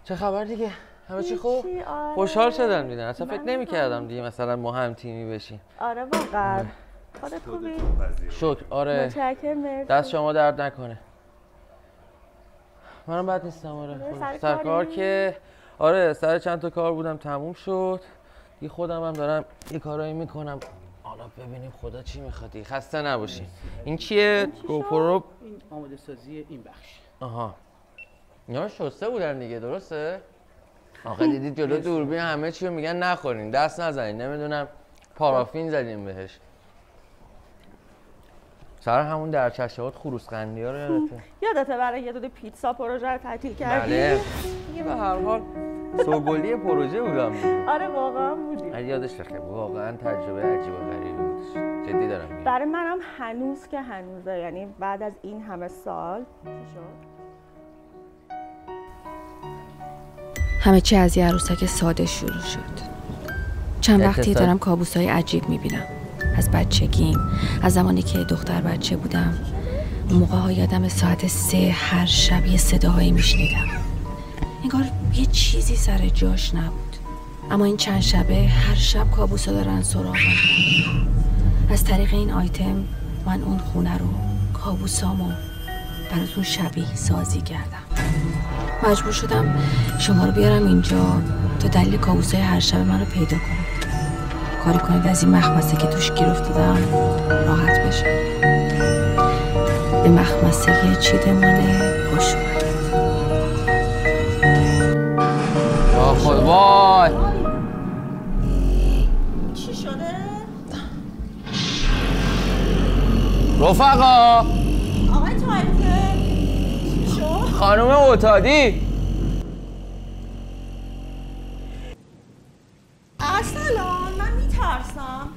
چه خبر دیگه؟ همه چی خوب؟ آره. خوشحال شدم دیدن اصلا فکر من نمی کردم دیگه مثلا ما هم تیمی بشیم. آره واقعا. خودت خوبی؟ شکر. آره. متشکرم دست شما درد نکنه. منم بد نیستم آره. آره، خودم. سر سر کاری؟ کار که آره سر چند تا کار بودم تموم شد. دیگه خودم هم دارم یه کارایی می‌کنم. حالا ببینیم خدا چی می‌خواد. دیگه. خسته نباشی این چیه گوپرو این آماده سازی این بخش. آها. اینا شسته بودن دیگه درسته؟ آخه دیدید جلو دوربین همه چی رو میگن نخورین. دست نزنین. نمی‌دونم. پارافین زدیم بهش. سر همون در چشمات خروس قندی ها رو یادته. یادته برای یه دونه پیتزا پروژه رو تعطیل کردی؟ بله. به هر حال سوگلی پروژه بودم آره واقعا بودی یادش بخیر واقعا تجربه عجیب و غریبی بودش جدی دارم میگم. برای منم هنوز که هنوزه. یعنی بعد از این همه سال؟ همه چی از یه عروسک ساده شروع شد. چند وقتی. دارم کابوس های عجیب می‌بینم. از بچگیم از زمانی که دختر بچه بودم. اون موقع ها یادم ساعت سه هر شب یه صداهایی میشنیدم. انگار یه چیزی سر جاش نبود. اما این چند شبه هر شب کابوسا دارن سراغم. از طریق این آیتم من اون خونه رو کابوسامو براتون شبیه سازی کردم. مجبور شدم شما رو بیارم اینجا تا دلیل کابوسای هر شب منو پیدا کنید کاری کنید از این مخمسه که توش گیر افتادم راحت بشه. به مخمسه چیدمانه خوش اومدید با خود وای! چی شده؟ رفقا! آقای تایفه چی شد؟ خانم اوتادی ارسلان من میترسم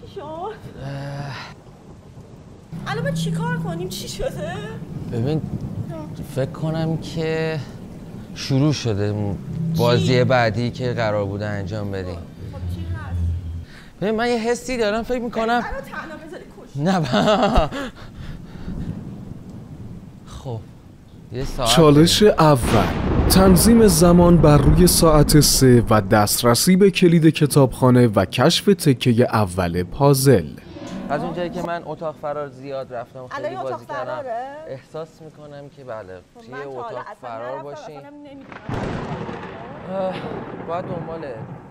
چی شد؟ الان ما چی کار کنیم چی شده؟ ببین فکر کنم که شروع شده بازی بعدی که قرار بوده انجام بدیم. خب چی هست؟ ببین من یه حسی دارم فکر می‌کنم نه با- [laughs] خب یه ساعت چالش اول. تنظیم زمان بر روی ساعت سه و دسترسی به کلید کتابخانه و کشف تکه اول پازل. از اونجایی که من اتاق فرار زیاد رفتم و خیلی بازی کردم؟ احساس می‌کنم که بله خب توی اتاق فرار. آه، باید دنبال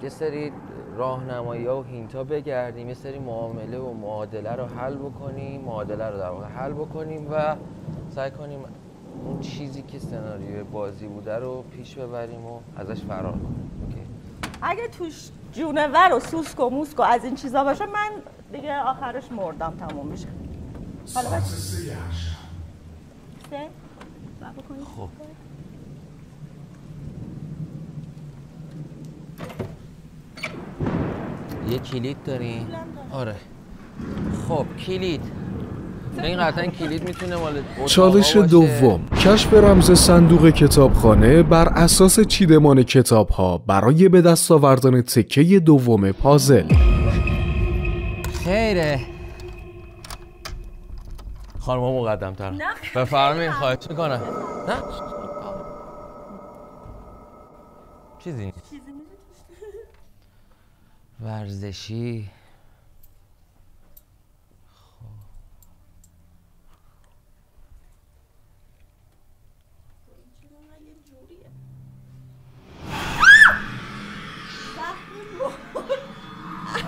یه سری راهنمایی ها و هینت ها بگردیم یه سری معامله و معادله رو حل بکنیم معادله رو در واقع حل بکنیم و سعی کنیم اون چیزی که سناریوی بازی بوده رو پیش ببریم و ازش فرار کنیم. اگه توش جونور و سوسک و موسک و از این چیزا باشه من دیگه آخرش مردم تموم میشه. حالا بس سه؟ بکنی؟ خب. یه کلید داریم آره. خب کلید. این قطعا کلید می‌تونه مال چالش. دوم. کشف رمز صندوق کتابخانه بر اساس چیدمان کتاب ها برای به دست آوردن تکه دوم پازل. خیره. خانم مقدم تر نه، بفرمایید خواهش می‌کنم. نه. چیزی نیست. ورزشی.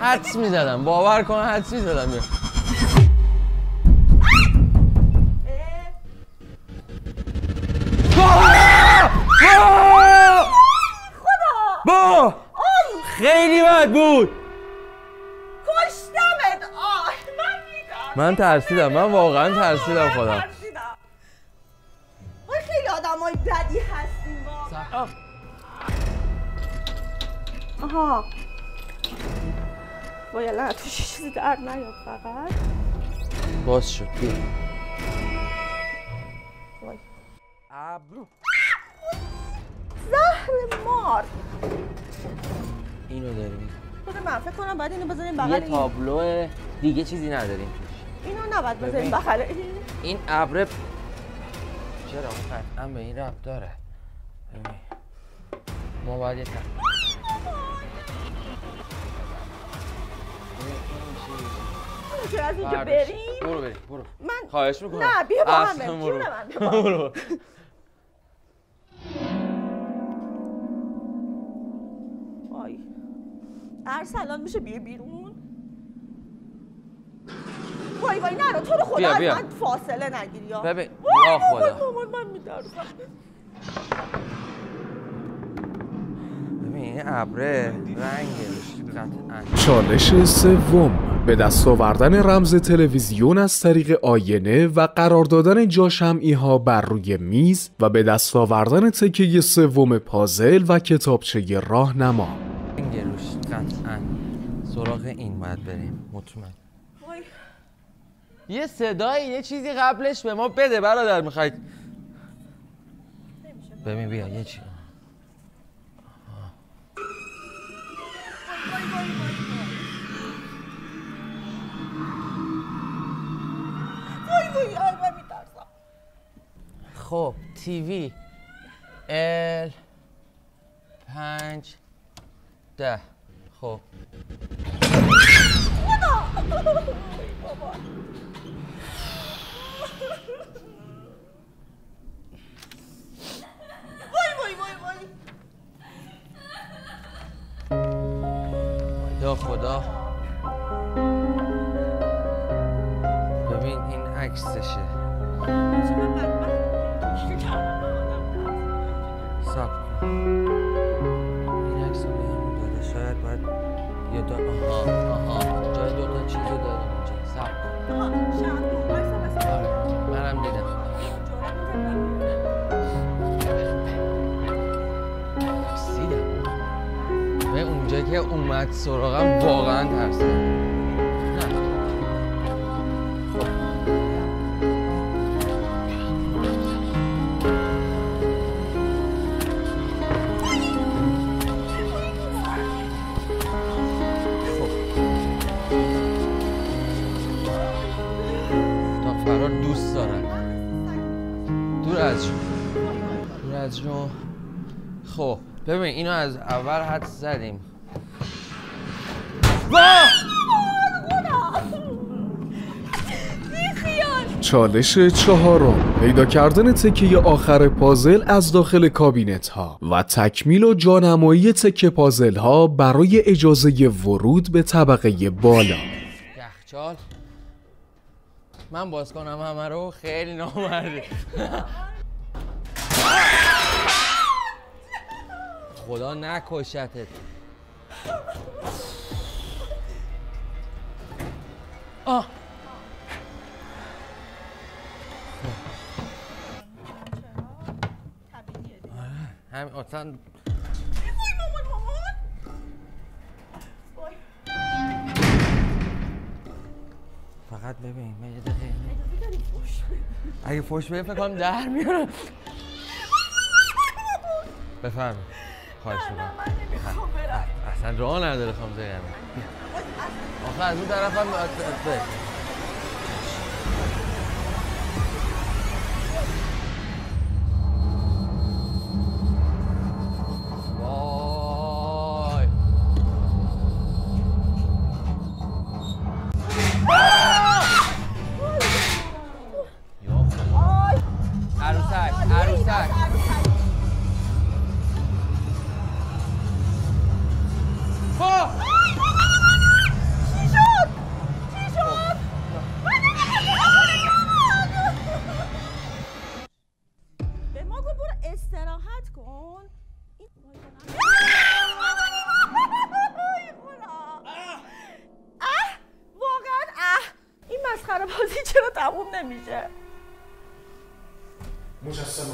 حدس می‌زدم. باور کن حدس می‌زدم بد بود. کشتمت! آه من من ترسیدم. من واقعا ترسیدم خودم وای خیلی آدم های بدی هستیم آها. الان توش چیزی در نیاد فقط. باز شد بیا. وای ابرو. زهر مار. اینو داریم. بده من فکر کنم باید اینو بذاریم یه بغل این. تابلو دیگه چیزی نداریم توش. اینو نباید بذاریم. بغل این. ابر چرا اون قطعا به این ربط داره؟ ببین. ما باید یه میشه از اینجا. بریم؟ برو بریم برو. من خواهش می‌کنم. نه بیا با هم بریم. برو. من. [laughs] بیا. برو. وای. ارسلان میشه بیه بیرون. وای وای نرو تو رو خدا بیا، از بیا. من فاصله نگیری یا. ببین وای، یا خدا. مامان من میترسم. ببین این ابره رنگش. چالش سوم به دست آوردن رمز تلویزیون از طریق آینه و قرار دادن جا شمعی ها بر روی میز و به دست آوردن تکه سوم پازل و کتابچه راهنما. روش قطعا سراغ این باید بریم مطمئن. وای. یه صدایی یه چیزی قبلش به ما بده برادر می‌خواید ببین بیا یه چی؟ وای وای من میترسم خب تیوی ال پنج ده. خب. خدا ببین این عکسشه. سب این عکس رو داده شاید باید یا دو... آها. که اومد سراغم واقعا ترسیدم. فرار دوست دارن دور از جون دور از جون خب ببین اینو از اول حد زدیم. چالش چهارم پیدا کردن تکه آخر پازل از داخل کابینت ها و تکمیل و جانمایی تکه پازل ها برای اجازه ورود به طبقه بالا. یخچال من باز کنم همه رو؟ خیلی نامرده. خدا نکشتت. آه آره، همین اصلا فقط ببین من یه دقیقه اگه فوش بده فکر کنم در میارم بفرمایید. خواهش می‌کنم. اصلا راه نداره خانم زینب آخه از اون طرف هم به-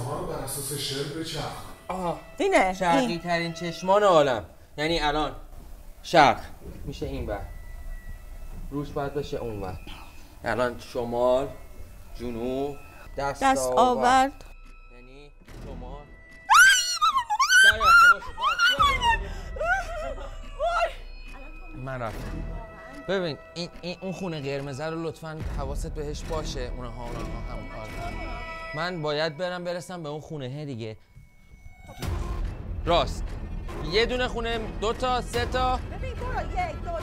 ها رو بر اساس شعر بچرخ آها اینه. شرقی این. ترین چشمان عالم. یعنی الان شرق. میشه این بر روش باید بشه اون بر الان شمال جنوب دست, دست آورد. یعنی شمال. من رفتم. ببین این, این اون خونه قرمزه رو لطفا حواست بهش باشه. اونها اونها هم. من باید برم برسم به اون خونه دیگه. راست. یه دونه خونه دو تا سه تا. ببین برو یک دو ام،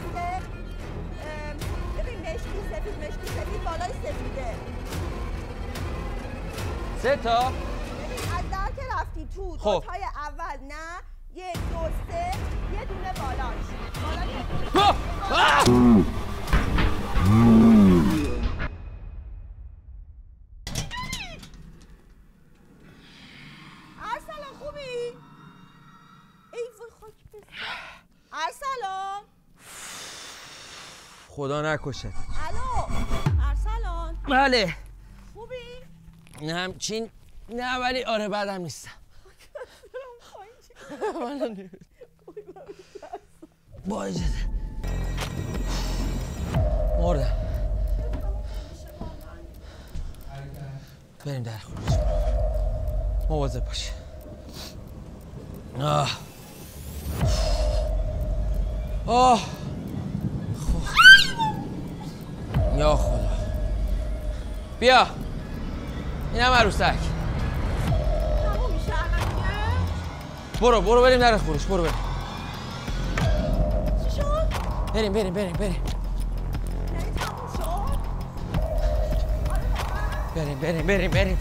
ببین مشکی سفید مشکی سفید بالای سفیده. سه تا. ببین از در که رفتی تو خب. دوتای اول نه یک دو سه یه دونه بالاش. بالای ارسلان خوبی؟ ای وای خاک بزن ارسلان خدا نکشه. الو ارسلان. بله. خوبی؟ نه همچین نه ولی آره بعدم نیستم. با اجازه مردم بریم در خروج مواظب باش. آه. آه. خب. یا خدا. بیا. اینم عروسک برو برو بریم در خروش برو بریم. بریم بریم بریم بریم. بریم بریم بریم بریم.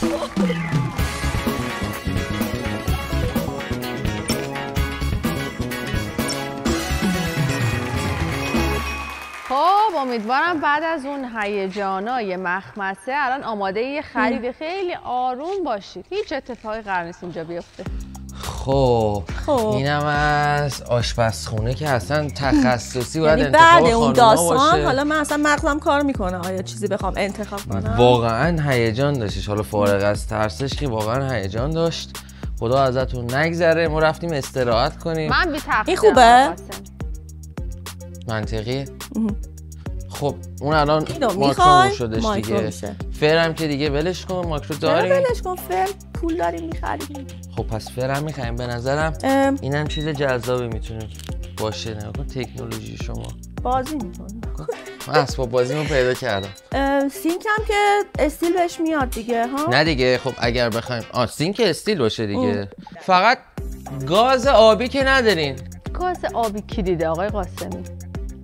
خب امیدوارم بعد از اون هیجانای مخمسه الان آماده یه خرید خیلی آروم باشید هیچ اتفاقی قرار نیست اینجا بیفته. خب اینم از آشپزخونه که اصلا تخصصی باید یعنی انتخاب بعد اون داستان حالا من اصلا مغزم کار می‌کنه. آیا چیزی بخوام انتخاب کنم؟ واقعا هیجان داشتش. حالا فارغ از ترسش که واقعا هیجان داشت. خدا ازتون نگذره. ما رفتیم استراحت کنیم. من بی این خوبه؟ منطقیه؟ خب اون الان ماکرو؟ شدش ماکرو دیگه میشه. فرم که دیگه ولش کن ماکرو چرا داریم ولش کن؟ فر پول داریم می‌خریم خب پس فرم می‌خوایم به نظرم ام. اینم چیز جذابی می‌تونه باشه. نگاه کن تکنولوژی شما. بازی می‌کنیم من اسباب بازیمو پیدا کردم. سینک هم که استیل بهش میاد دیگه ها؟ نه دیگه خب اگر بخوایم. آ سینک استیل باشه دیگه. فقط گاز آبی که ندارین. گاز آبی کی دیده آقای قاسمی؟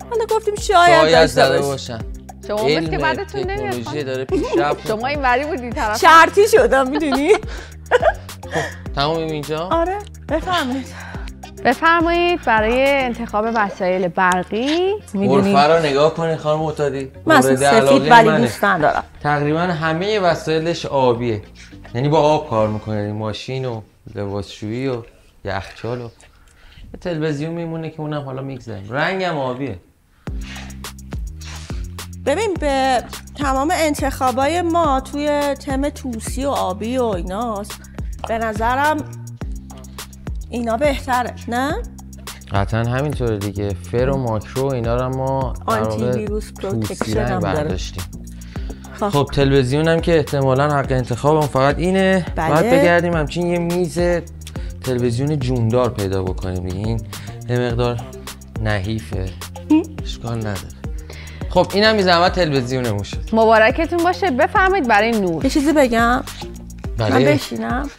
حالا گفتیم شاید شاید داشته باشن. شما بود که بعدتون نمیاد تکنولوژی داره پیشرفت [laughs] شما این وری بودی طرف. شرطی شدم می‌دونی؟ [laughs] تمومیم اینجا؟ آره بفهمید بفرمایید برای انتخاب وسایل برقی. غرفه رو نگاه کنید خانم معتادی. من سفید ولی. دوست ندارم. تقریبا همه وسایلش آبیه. یعنی با آب کار می‌کنه. ماشین و لباسشویی و یخچال و تلویزیون میمونه که اونم حالا می‌گذاریم. رنگم آبیه. ببین به تمام انتخابای ما توی تم طوسی و آبی و ایناست به نظرم اینا بهتره نه؟ قطعا همینطوره دیگه فر و ماکرو اینا رو ما antivirus protection هم. برداشتیم خب. خب تلویزیون هم که احتمالا حق انتخابم فقط اینه بله. باید بگردیم همچین یه میز تلویزیون جوندار پیدا بکنیم دیگه این یه مقدار نحیفه اشکال نداره. خب اینم می زحمت تلویزیونمون شد. مبارکتون باشه. بفرمایید برای نور. یه چیزی بگم. من بله بشینم.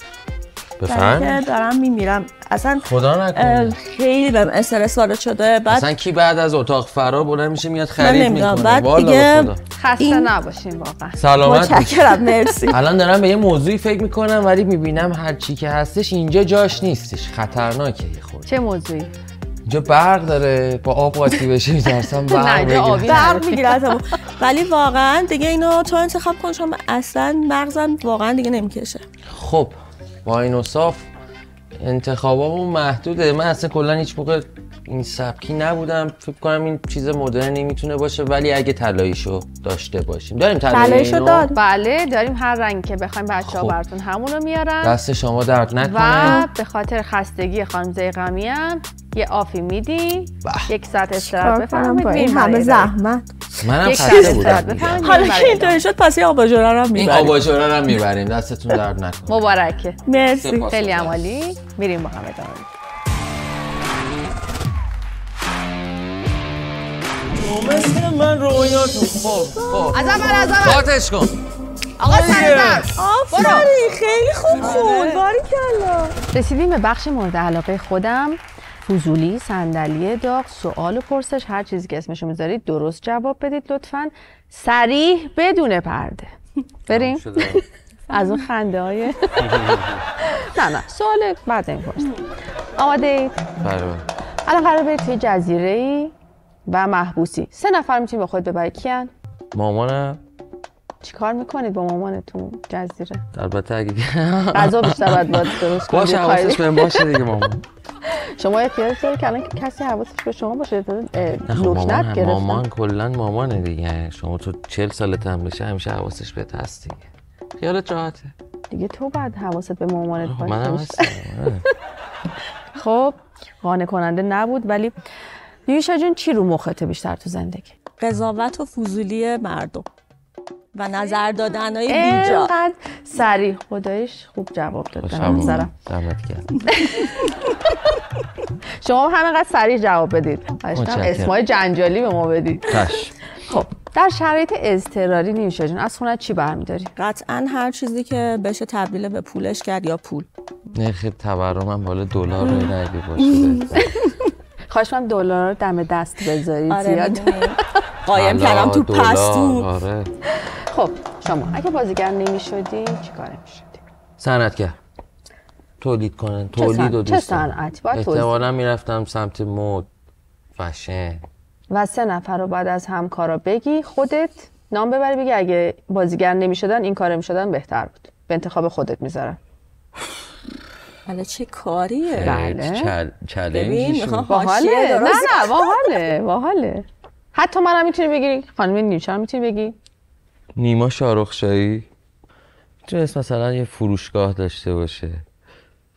بفرم. برای که دارم میمیرم. اصلا خدا نکنه. خیلی بهم استرس وارد شده. بعد اصلا کی بعد از اتاق فرار بلند میشه میاد من خرید می‌کنه. بعد والا دیگه. خسته این- نباشین واقعا. سلامت. متشکرم. مرسی. [laughs] الان دارم به یه موضوعی فکر می‌کنم ولی می‌بینم هر چی که هستش اینجا جاش نیستش. خطرناکه یه خورده. چه موضوعی؟ اینجا برق داره با آب قاطی بشه میترسم برق برق میگیرتمون [laughs] ولی واقعا دیگه اینو تو انتخاب کن چون اصلا مغزم واقعا دیگه نمی‌کشه. خب با این صاف انتخابامون محدوده. من اصلا کلا هیچ موقع این سبکی نبودم. فکر کنم این چیز مدرنی می‌تونه باشه ولی اگه طلاییشو داشته باشیم. داریم طلایی اینو؟ بله داریم هر رنگ که بخوایم بچه ها خب. براتون همونو میارن. دست شما درد و نکنه. به خاطر خستگی خانم زیغمی هم یه آفی میدی. یک ساعت استراحت بفرمایید. با این همه زحمت؟ منم خسته بودم. حالا که اینطوری شد؟ پس یه آباژوره رو هم این می‌بریم. آباژوره رو هم می‌بریم. دستتون درد نکنه. مبارکه. مرسی. خیلی عمالی. میریم با هم ادامه مثل من رویاتون خب خب. از اول از اول. کن. آقا سر آفرین خیلی خوب خون باری کلا. رسیدیم به بخش مورد علاقه خودم. فضولی، صندلی داغ، سوال و پرسش هر چیزی که اسمشو می‌ذارید درست جواب بدید لطفا. سریح بدون پرده. بریم. [laughs] از اون خنده های. [laughs] نه نه. سوال بعد این پرس آماده اید؟ بله الان قرار برید توی جزیره ای و محبوسی. سه نفر می‌تونید با خود ببرید کیان؟ مامانم. چیکار می‌کنید با مامانتون؟ جزیره. البته اگه غذا بیشتر باید باید درست باشه. حواسش بهم باشه دیگه مامان. شما احتیاج دارید که الان کسی حواسش به شما باشه. خب لکنت مامان گرفتن. مامان کلا مامانه دیگه. شما تو چل سالت هم بشه همیشه حواسش بهت هست دیگه. خیالت راحته. دیگه تو بعد حواست به مامانت خب باشه. هستم. [laughs] خب قانع کننده نبود ولی یوشا جون چی رو مخته بیشتر تو زندگی؟ قضاوت و فضولی مردم و نظر دادن های بیجا. اینقدر سریع خدایش خوب جواب داد. به نظرم. دمت کرد [laughs] شما هم همینقدر سریع جواب بدید. اسمای جنجالی به ما بدید. خب در شرایط اضطراری نیوشا جون از خونت چی برمیداری؟ قطعا هر چیزی که بشه تبدیل به پولش کرد یا پول. نرخ تورم بالا دلار رو نگه باشه. [laughs] خواهش کنم دلار رو دم دست بذارید آره زیاد. قایم کردم تو پستو آره. خب شما اگه بازیگر نمی‌شدی چی کاره می‌شدی؟ صنعتگر. تولید کنن تولید و چه دوست توضیح احتمالا می‌رفتم سمت مد فشن. و سه نفر رو بعد از همکارا بگی خودت نام ببری بگی اگه بازیگر نمی‌شدن این کار می‌شدن بهتر بود. به انتخاب خودت می‌ذارم حالا چه کاریه؟ بله. چل... شد. باحاله نه نه باحاله باحاله حتی منم می‌تونی بگی خانم نیوشا هم می‌تونی بگی؟ نیما شارخشایی می‌تونست مثلا یه فروشگاه داشته باشه.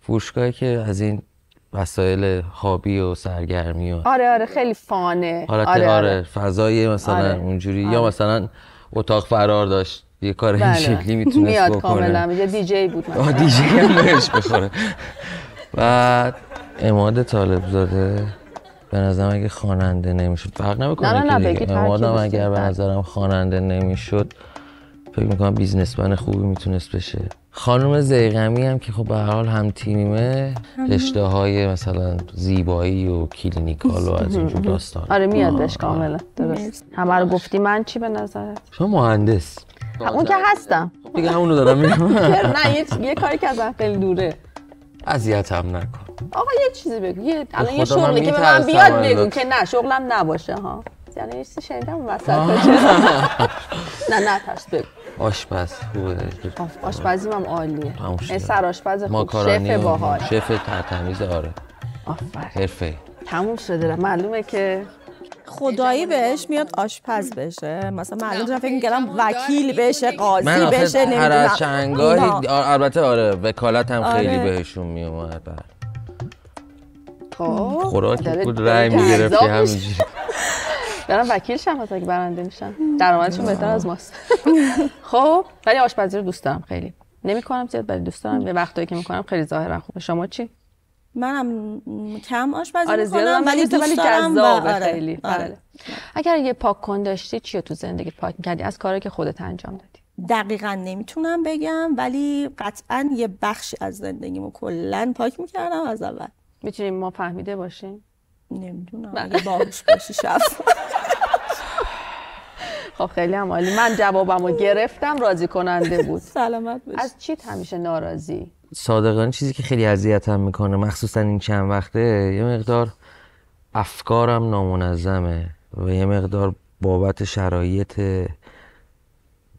فروشگاهی که از این وسایل هابی و سرگرمی و آره آره خیلی فانه. حالت آره, فضای مثلا آره. اونجوری. آره. یا مثلا اتاق فرار داشت. یه کار این بله. شکلی می‌تونست میاد کاملا. یه دیجی بود مثلا. آه دیجی هم بهش بخوره. بعد عماد طالب زاده به نظرم اگه خواننده نمی‌شد فرق نمی‌کنه نه، نه، نه، که بگید دیگه عمادم اگر به. نظرم خواننده نمی‌شد فکر می‌کنم businessman خوبی می‌تونست بشه. خانم ضیغمی هم که خب به هر حال هم تیمه رشته های مثلا زیبایی و clinical و از اینجور داستان. آره میاد بهش کاملا درست. همه رو گفتی. من چی به نظرت؟ شما مهندس. اون که هستم. دیگه همونو دارم میگم. [laughs] نه یه, کاری که ازم خیلی دوره. اذیتم نکن. آقا یه چیزی بگو. یه الان یه شغلی که به من بیاد. بگو که نه شغلم نباشه ها. یعنی یه چیزی شنیدم وسط. [laughs] نه نه ترس بگو. آشپز خوبه. آشپزیم هم عالیه. سر آشپز خوب. شف باحال. شف تمیز آره. آفرین. حرفه. تموم شده. معلومه که خدایی بهش میاد آشپز بشه. مثلا معلوم دارم فکر می‌کردم وکیل بشه قاضی من بشه آخه هر از نمی‌دونم. آ- البته آره وکالت هم خیلی آره. بهشون میومد بله. خب. بود رای می‌گرفتی. همینجوری. [laughs] برم وکیل شم مثلا اگه برنده میشن درآمدشون بهتر از ماست. [laughs] خب ولی آشپزی رو دوست دارم خیلی. نمی‌کنم زیاد ولی دوست دارم. یه وقتایی که می‌کنم خیلی ظاهرا خوبه. شما چی؟ منم کم آشپزی آره می‌کنم ولی دوست ولی دارم آره. خیلی. آره. بله. اگر یه پاک کن داشتی چی رو تو زندگی پاک کردی از کاری که خودت انجام دادی؟ دقیقا نمی‌تونم بگم ولی قطعا یه بخشی از زندگیمو کلا پاک می‌کردم از اول. می‌تونیم ما فهمیده باشیم نمی‌دونم اگه باهوش باشی شف [laughs] خب خیلی هم عالی. من جوابمو گرفتم راضی کننده بود. سلامت باشی. از چیت همیشه ناراضی؟ صادقانه چیزی که خیلی اذیتم می‌کنه مخصوصا این چند وقته یه مقدار افکارم نامنظمه و یه مقدار بابت شرایط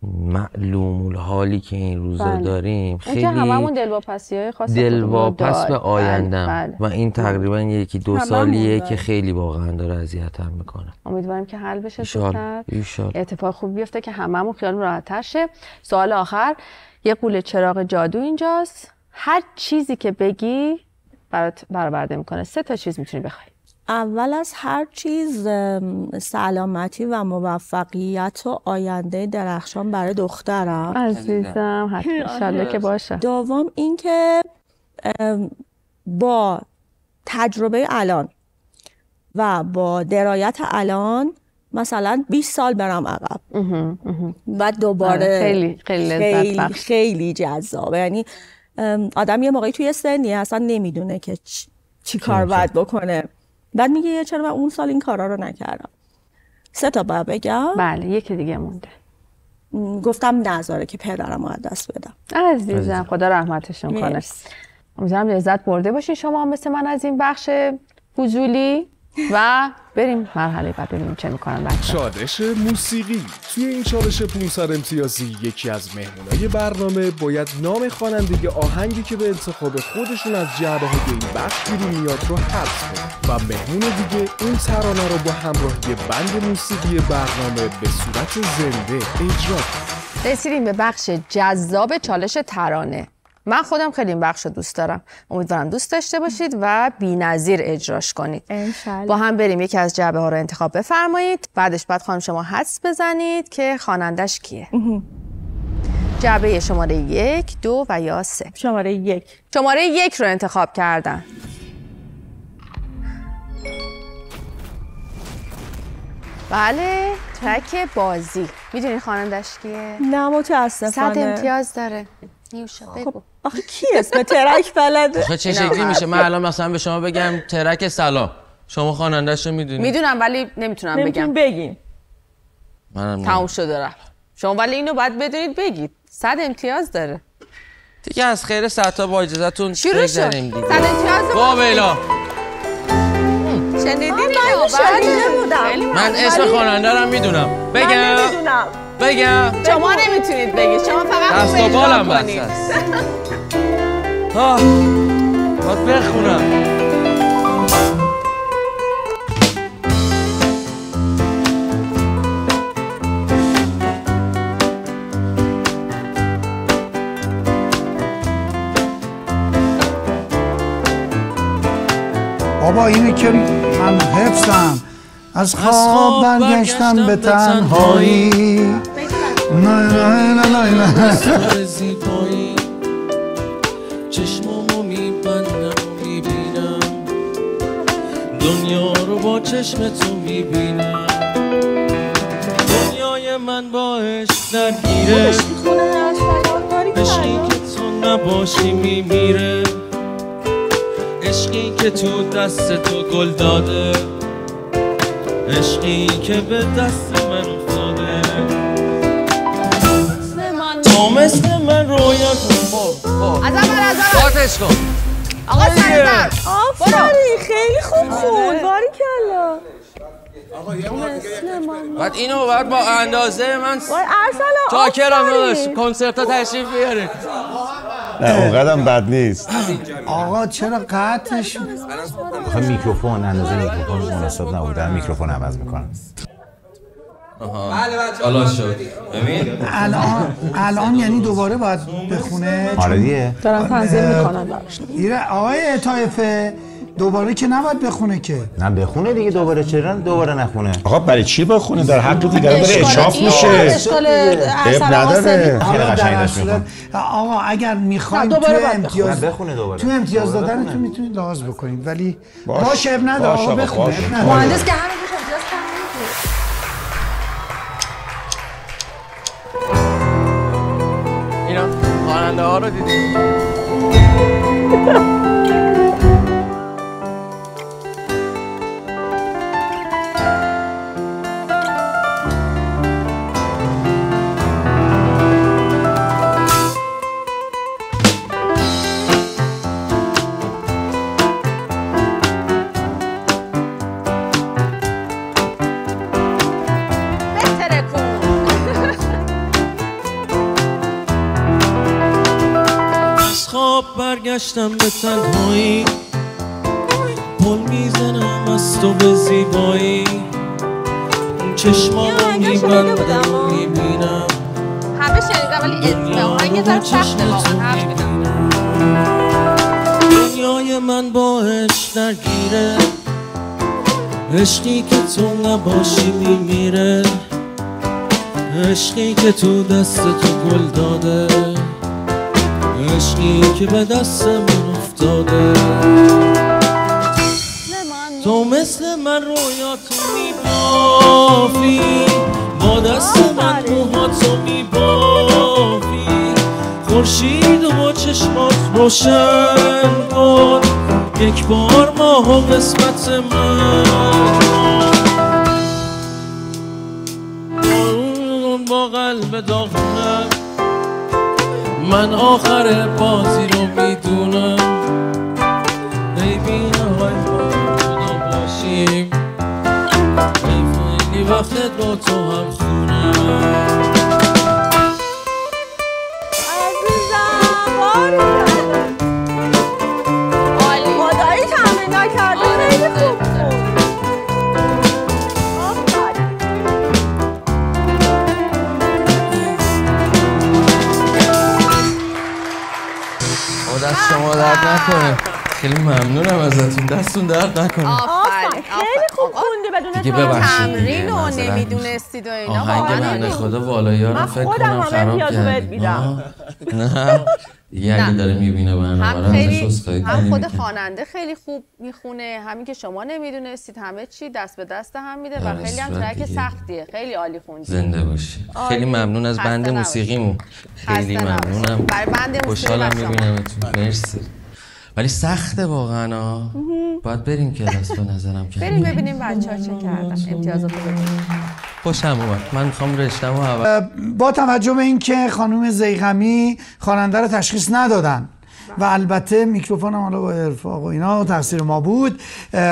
معلوم حالی که این روزا بله. داریم اینکه هممون خیلی دلواپسی های خاص دلواپس به بله، آیندم بله. و این تقریبا یکی دو سالیه. که خیلی واقعا داره اذیتم می‌کنه. امیدواریم که حل بشه ایشال زودتر. ایشال. اتفاق خوب بیفته که هممون خیالمون راحت‌تر شه. سوال آخر یه قوله چراغ جادو اینجاست. هر چیزی که بگی برات برآورده می‌کنه. سه تا چیز می‌تونی بخوای اول از هر چیز ام، سلامتی و موفقیت و آینده درخشان برای دخترم. عزیزم حتما. که باشه. دوم اینکه با تجربه الان و با درایت الان مثلا 20 سال برم عقب. و دوباره آره، خیلی- خیلی خیلی. خیلی جذابه. یعنی آدم یه موقعی توی سنی اصلا نمی‌دونه که چ- چی کار باید بکنه. بعد میگه یه چرا من اون سال این کارا رو نکردم. سه تا باید بگم. بله یکی دیگه مونده. گفتم نذاره که پدرم رو از دست بدم. عزیزم خدا رحمتشون کنه. امیدوارم لذت برده باشین شما هم مثل من از این بخش فضولی. و بریم مرحله بعد ببینیم چه می‌کنن بچه چالش موسیقی. توی این چالش 500 امتیازی یکی از مهمونای برنامه باید نام خواننده آهنگی که به انتخاب خودشون از جعبه های این بخش بیرون میاد رو حذف کنه. و مهمون دیگه اون ترانه رو با همراهی بند موسیقی برنامه به صورت زنده اجرا کنه. رسیدیم به بخش جذاب چالش ترانه. من خودم خیلی این بخش رو دوست دارم. امیدوارم دوست داشته باشید و بی‌نظیر اجراش کنید. با هم بریم. یکی از جعبه ها رو انتخاب بفرمایید. بعدش بعد خانم شما حدس بزنید که خوانندش کیه. جعبه شماره یک دو و یا سه. شماره یک. شماره یک رو انتخاب کردن. بله ترک بازی. می‌دونی خوانندش کیه؟ نه متاسفانه. صد امتیاز داره. نیوشا بگو. آخه کی اسم ترک بلده؟ آخه چه شکلی میشه؟ من الان مثلا به شما بگم ترک سلام. شما خواننده‌شو می‌دونی. می‌دونم ولی نمی‌تونم بگم. بگیم. منم تموم شده رفت. شما ولی اینو باید بدونید بگید. صد امتیاز داره. دیگه از خیر ساعتا با اجازهتون شروع دیگه. صد امتیاز با. بیلا شنیدین من من. اسم خواننده رو می‌دونم. من بگم. نمی‌دونم. بگم. شما نمی‌تونید بگید. شما فقط دست و بالم. بسته است آه. باید بخونم. بابا اینه که من حفظم. از خواب برگشتم به تنهایی. نه نه نه نه نه سر زیبایی چشمامو میبندم و می‌بینم. دنیا رو با چشم تو می‌بینم. دنیای من با عشق درگیره عشقی که تو نباشی میمیره عشقی که تو دست تو گل داده. عشقی که به دست من تو مثل من رویت از اول از اول. باتش کن. آقا سر دست آفرین خیلی خوب خون باری کلا. بعد اینو باید با اندازه من چاکرم. داداش کنسرت ها تشریف بیارید. نه اونقدرم بد نیست. آقا چرا قطعش؟ میکروفون اندازه میکروفون مناسب نبوده. میکروفون عوض می‌کنم. حالا شد. ببین. الان الان یعنی دوباره باید بخونه. آره دیگه. دارم تنظیم می‌کنم. ایره آقای طایفه دوباره که نباید بخونه که. نه بخونه دیگه دوباره. چرا دوباره نخونه؟ آقا برای چی بخونه؟ در حق دیگران داره این میشه. اشکال نداره. خیلی آقا قشنگ داشت آقا اگر می‌خوایم تو دوباره باید امتیاز نه، بخونه دوباره. تو امتیاز دادنتون. می‌تونید لحاظ بکنید. ولی باش. باشه اب نداره. آقا بخونه. مهندس که همه خواننده ها رو دیدی چشمامو میبندم و می‌بینم. همه شنیدم ولی آهنگ یه ذره سخته واقعا حرف می‌زنم. دنیای من با عشق درگیره. عشقی که تو نباشی میمیره. عشقی که تو دست تو گل داده. عشقی که به دست من افتاده. تو مثل من رویاتو میبافی. با دست من موهاتو میبافی. خورشید و با چشمات روشن کن. یک بار ماه و قسمت من. با قلب داغونم من آخر بازی رو با تو هم آه، دست شما درد نکنه. خیلی ممنونم ازتون. دستون درد نکنه آفرین خیلی خوب خوندی بدون دیگه تمرین و معذرت نمی‌دونستید و اینا آهنگ بنده عالی خدا. والایی من رو فکر خودم کنم خراب. آه، نه. دیگه اگه داره می‌بینه برنامه رو خیلی هم کنیم خود خواننده خیلی خوب می‌خونه. همین که شما نمی‌دونستید همه چی دست به دست هم میده و آره، خیلی هم ترک. سختیه. خیلی عالی خوندی. زنده باشی. عالی. خیلی ممنون از بند. موسیقیمون. خیلی. ممنونم. برای بند موسیقی خوشحالم. میبینمتون. مرسی. ولی سخته واقعا باید بریم کلاس به نظرم که بریم ببینیم بچه ها چه کردن امتیازات رو ببینیم خوشم اومد. من می‌خوام رشتم و با توجه به اینکه خانم زیغمی خواننده رو تشخیص ندادن. و البته میکروفون هم حالا با ارفاق و اینا تقصیر ما بود.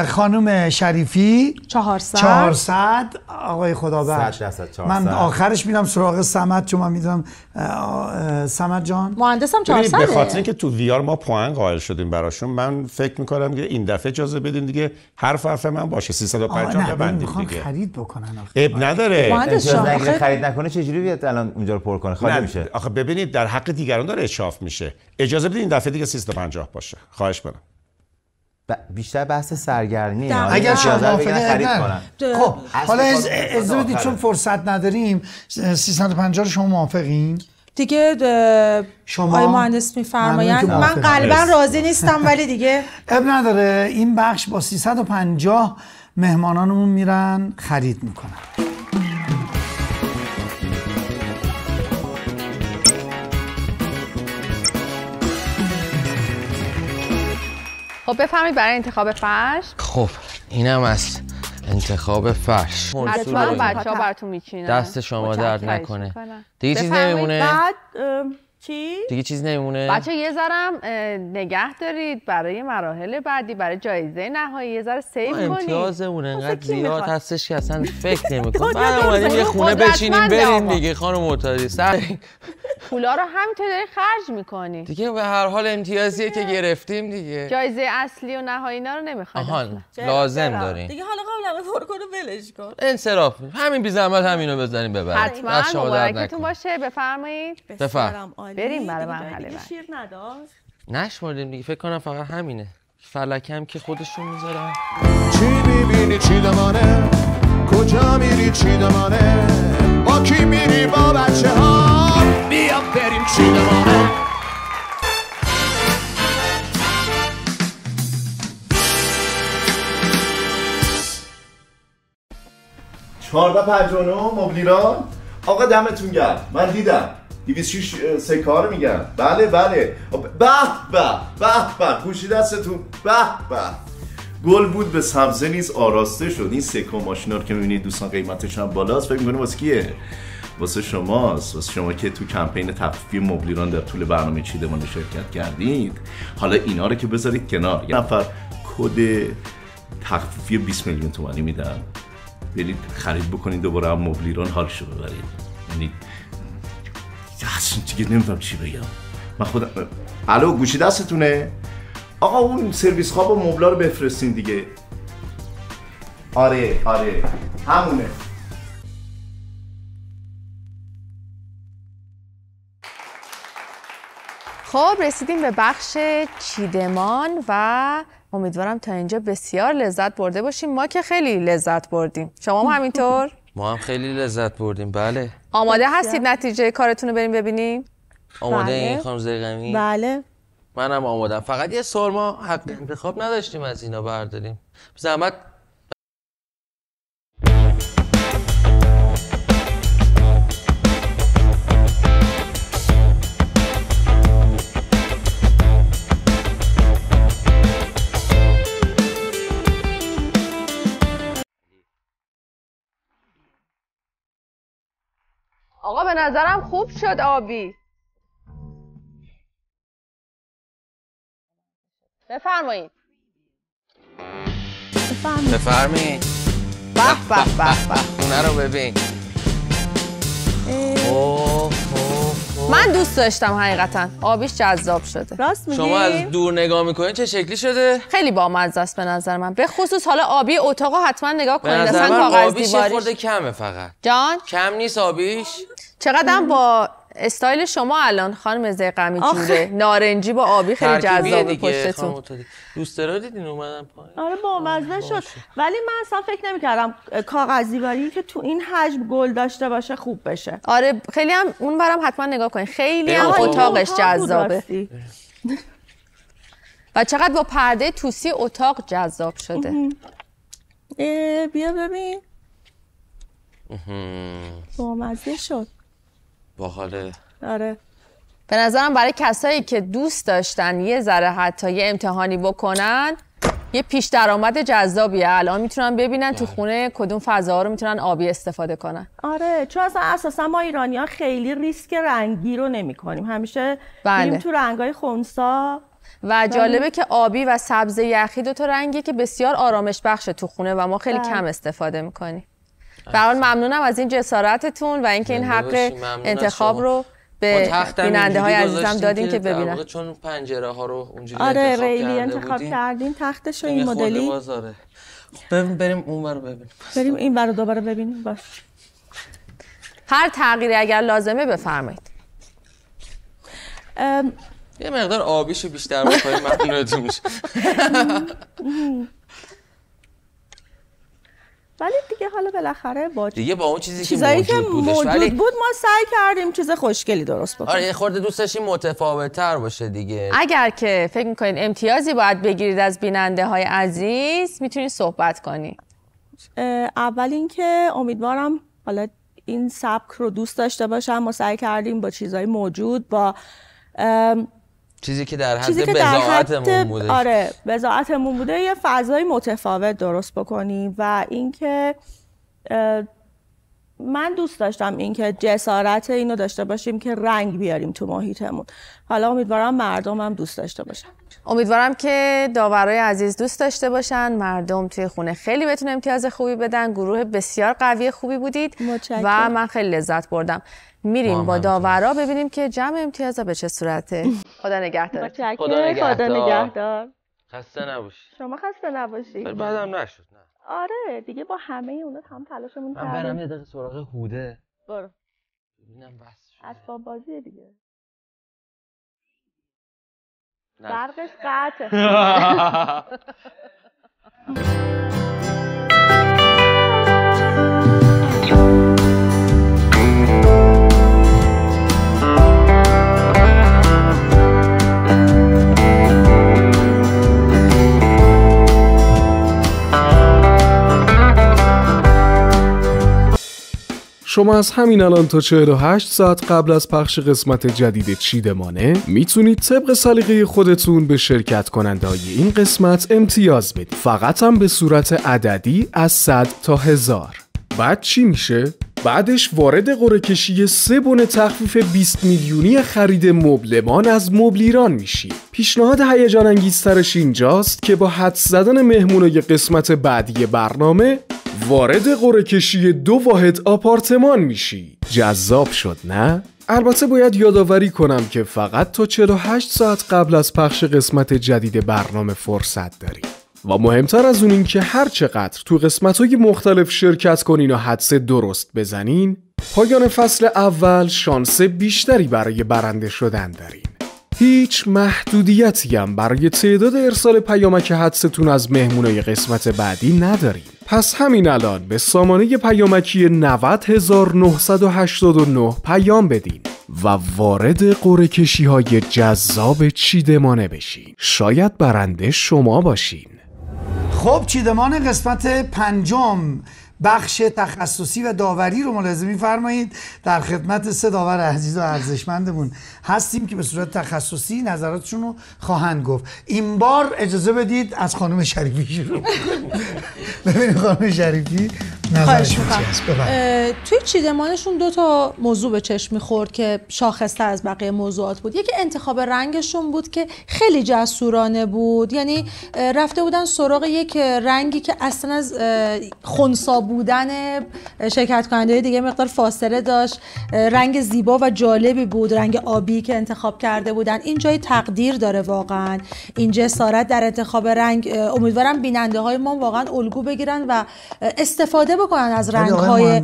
خانم شریفی 400 400 آقای 400. من آخرش میرم سراغ سمت چون من می‌دونم سمت جان. مهندسم ببینید، به 400 خاطر اینکه تو ویار ما پوان قائل شدیم براشون من فکر می‌کنم که این دفعه اجازه بدین دیگه حرف حرف من باشه. 350 نه ببندیم دیگه. خرید بکنن آخه. اب نداره. مهندس خرید نکنه چجوری بیاد الان اونجا رو پر کنه؟ خالی میشه. آخه ببینید در حق دیگران داره اشراف میشه. اجازه بدین این دفعه دیگه 350 باشه خواهش کنم ب- بیشتر بحث سرگرمی. اگر شما خرید. کنن خب حالا از- بدید. چون فرصت نداریم 350 رو شما موافقین دیگه شما؟ آقای مهندس میفرمایند من. قلبا. راضی نیستم ولی دیگه اب نداره این بخش با 350 مهمانانمون میرن خرید می‌کنن خب بفهمید برای انتخاب فرش. خب اینم از انتخاب فرش. حتما بچه ها براتون میچینن. دست شما درد نکنه. دیگه چیز. نمیمونه. بعد چی؟ دیگه چیز نمیمونه. بچه یه ذرم نگه دارید برای مراحل بعدی برای جایزه نهایی. یه ذره سیو ما کنید. امتیازمون انقدر زیاد؟ هستش که اصلا فکر [laughs] نمی‌کنم. بعد اومدیم یه خونه بچینیم بریم. دیگه خانم معتادی. سر پولا رو همینطور داری خرج می‌کنی. دیگه به هر حال امتیازیه که گرفتیم دیگه. جایزه اصلی و نهایی اینا رو نمی‌خواد آها لازم داریم. دیگه حالا قبل پر کنه ولش کن. انصراف. همین بی زحمت همینو بزنیم ببریم. حتما مبارکتون. باشه. بفرمایید. بفرم. بریم برای مرحله دیگه بعد. شیر نداشت نشمردیم دیگه فکر کنم فقط همینه. فلکم که خودشون می‌ذارن. چی می‌بینی؟ چی دمانه؟ کجا میری؟ چی دمانه؟ با کی میری؟ با بچه ها بیا بریم چی دمانه؟ چهارده پنجانو مبلیران. آقا دمتون گرم. من دیدم. 206 سکه رو میگم بله بله. به به به به گوشی دستتون. به به گل بود به سبزه نیز آراسته شد. این سکه و ماشینا رو که می‌بینید دوستان قیمتش هم بالاست فکر می‌کنه واسه کیه؟ واسه شماست. واسه شما که تو کمپین تخفیفی مبلیران در طول برنامه چیدمان شرکت کردید. حالا اینا رو که بذارید کنار. یه نفر کد تخفیفی 20 میلیون تومانی میدن. برید خرید بکنید دوباره هم مبلیران حالشو ببرید. یعنی اصلا دیگه نمی‌دونم چی بگم من خودم الو گوشی دستتونه آقا اون سرویس خواب و مبلا رو بفرستین دیگه آره آره همونه خب رسیدیم به بخش چیدمان و امیدوارم تا اینجا بسیار لذت برده باشیم. ما که خیلی لذت بردیم. شما هم همینطور؟ ما هم خیلی لذت بردیم. بله. آماده هستید نتیجه کارتون رو بریم ببینیم؟ آماده بله. این خانم زرقمی بله. منم آمادم. فقط یه سوال ما حق انتخاب نداشتیم از اینا برداریم. زحمت آقا به نظرم خوب شد آبی. بفرمایید بفرمایید به به به به. خونه رو ببین اوه،. من دوست داشتم حقیقتا. آبیش جذاب شده. راست شما از دور نگاه می‌کنین چه شکلی شده؟ خیلی بامزه است به نظر من. به خصوص حالا آبی اتاقا حتما نگاه کنید. اصلا کاغذ آبیش یه خورده دیواریش کمه فقط. جان؟ کم نیست آبیش؟ چقدر با استایل شما الان خانم زیقمی آخه. جوره. نارنجی با آبی خیلی جذابه دیگه، پشتتون. دارا دیدین اومدن پایین. آره بامزه شد. ولی من اصلا فکر نمی‌کردم کاغذ دیواری که تو این حجم گل داشته باشه خوب بشه. آره خیلی هم اون برم حتما نگاه کنید خیلی هم اتاقش اتاق بود جذابه. راستی. [laughs] و چقدر با پرده توسی اتاق جذاب شده. بیا ببین. بامزه شد. باحاله آره. به نظرم برای کسایی که دوست داشتن یه ذره حتی یه امتحانی بکنن یه پیش درآمد جذابیه. الان می‌تونن ببینن تو خونه کدوم فضاها رو می‌تونن آبی استفاده کنن. آره چون اصلا اساسا ما ایرانی ها خیلی ریسک رنگی رو نمی کنیم همیشه بله. میریم تو رنگای خونسا. و جالبه که آبی و سبز یخی دو تا رنگی که بسیار آرامش بخشه تو خونه و ما خیلی بله. کم استفاده می‌کنیم. برحال ممنونم از این جسارتتون و اینکه این حق انتخاب. رو به بیننده های عزیزم دادیم که ببینن. چون پنجره ها رو اونجوری آره انتخاب ریلی انتخاب. کردیم تختش رو یه این مدلی. خب بریم بریم اون رو ببینیم. بریم این برو دوباره ببینیم باش. هر تغییری اگر لازمه بفرمایید. یه مقدار آبیشو بیشتر بکنیم ممنونتون میشه [laughs] ولی دیگه حالا بالاخره با دیگه با اون چیزی که چیزایی که موجود بودش موجود ولی بود ما سعی کردیم چیز خوشگلی درست بکنیم. آره یه خورده دوست داشتیم متفاوت تر باشه دیگه. اگر که فکر می‌کنید امتیازی باید بگیرید از بیننده های عزیز می‌تونید صحبت کنید اه، اول اینکه امیدوارم حالا این سبک رو دوست داشته باشم. ما سعی کردیم با چیزهای موجود با چیزی که در حد حد بوده. آره بضاعتمون بوده یه فضای متفاوت درست بکنیم و اینکه من دوست داشتم اینکه جسارت اینو داشته باشیم که رنگ بیاریم تو محیطمون. حالا امیدوارم مردم هم دوست داشته باشن. امیدوارم که داورای عزیز دوست داشته باشن. مردم توی خونه خیلی بهتون امتیاز خوبی بدن. گروه بسیار قوی خوبی بودید. متشکرم. و من خیلی لذت بردم. میریم با. داورا ببینیم که جمع امتیازا به چه صورته. خدا نگهدار. خدا نگهدار. خسته نباشی. شما خسته نباشی. بعدم نشد نه. آره دیگه با همه اونا هم تلاشمون من برم کردیم. یه دقیقه سراغ هوده. برو. ببینم بس شده. اسباب بازی دیگه. برقش قطعه [laughs] [laughs] شما از همین الان تا 48 ساعت قبل از پخش قسمت جدید چیدمانه می‌تونید طبق سلیقه خودتون به شرکت کننده های این قسمت امتیاز بدید فقط هم به صورت عددی از 100 تا 1000 بعد چی میشه؟ بعدش وارد قرعه کشی سه بن تخفیف 20 میلیونی خرید مبلمان از مبل ایران میشی. پیشنهاد هیجان انگیزترش اینجاست که با حد زدن مهمونای قسمت بعدی برنامه وارد قرعه کشی دو واحد آپارتمان میشی. جذاب شد نه؟ البته باید یادآوری کنم که فقط تا 48 ساعت قبل از پخش قسمت جدید برنامه فرصت داریم و مهمتر از اون این که هر چقدر تو قسمت های مختلف شرکت کنین و حدس درست بزنین پایان فصل اول شانس بیشتری برای برنده شدن دارین. هیچ محدودیتی هم برای تعداد ارسال پیامک حدستون از مهمونای قسمت بعدی نداریم پس همین الان به سامانه پیامکی 90989 پیام بدین و وارد قره کشی های جذاب چیدمانه بشین. شاید برنده شما باشین. خب چیدمان قسمت پنجم بخش تخصصی و داوری رو ملاحظه می‌فرمایید در خدمت سه داور عزیز و ارزشمندمون هستیم که به صورت تخصصی نظراتشون رو خواهند گفت. این بار اجازه بدید از خانم شریفی شروع [laughs] ببینید خانم شریفی خواهش می‌کنم. توی چیدمانشون دو تا موضوع به چشم می‌خورد که شاخصتر از بقیه موضوعات بود. یکی انتخاب رنگشون بود که خیلی جسورانه بود. یعنی رفته بودن سراغ یک رنگی که اصلا از خونسا بودن شرکت کننده دیگه مقدار فاصله داشت. رنگ زیبا و جالبی بود. رنگ آبی که انتخاب کرده بودن. این جای تقدیر داره واقعا. این جسارت در انتخاب رنگ امیدوارم بیننده های ما واقعا الگو بگیرن و استفاده بکنن از رنگ های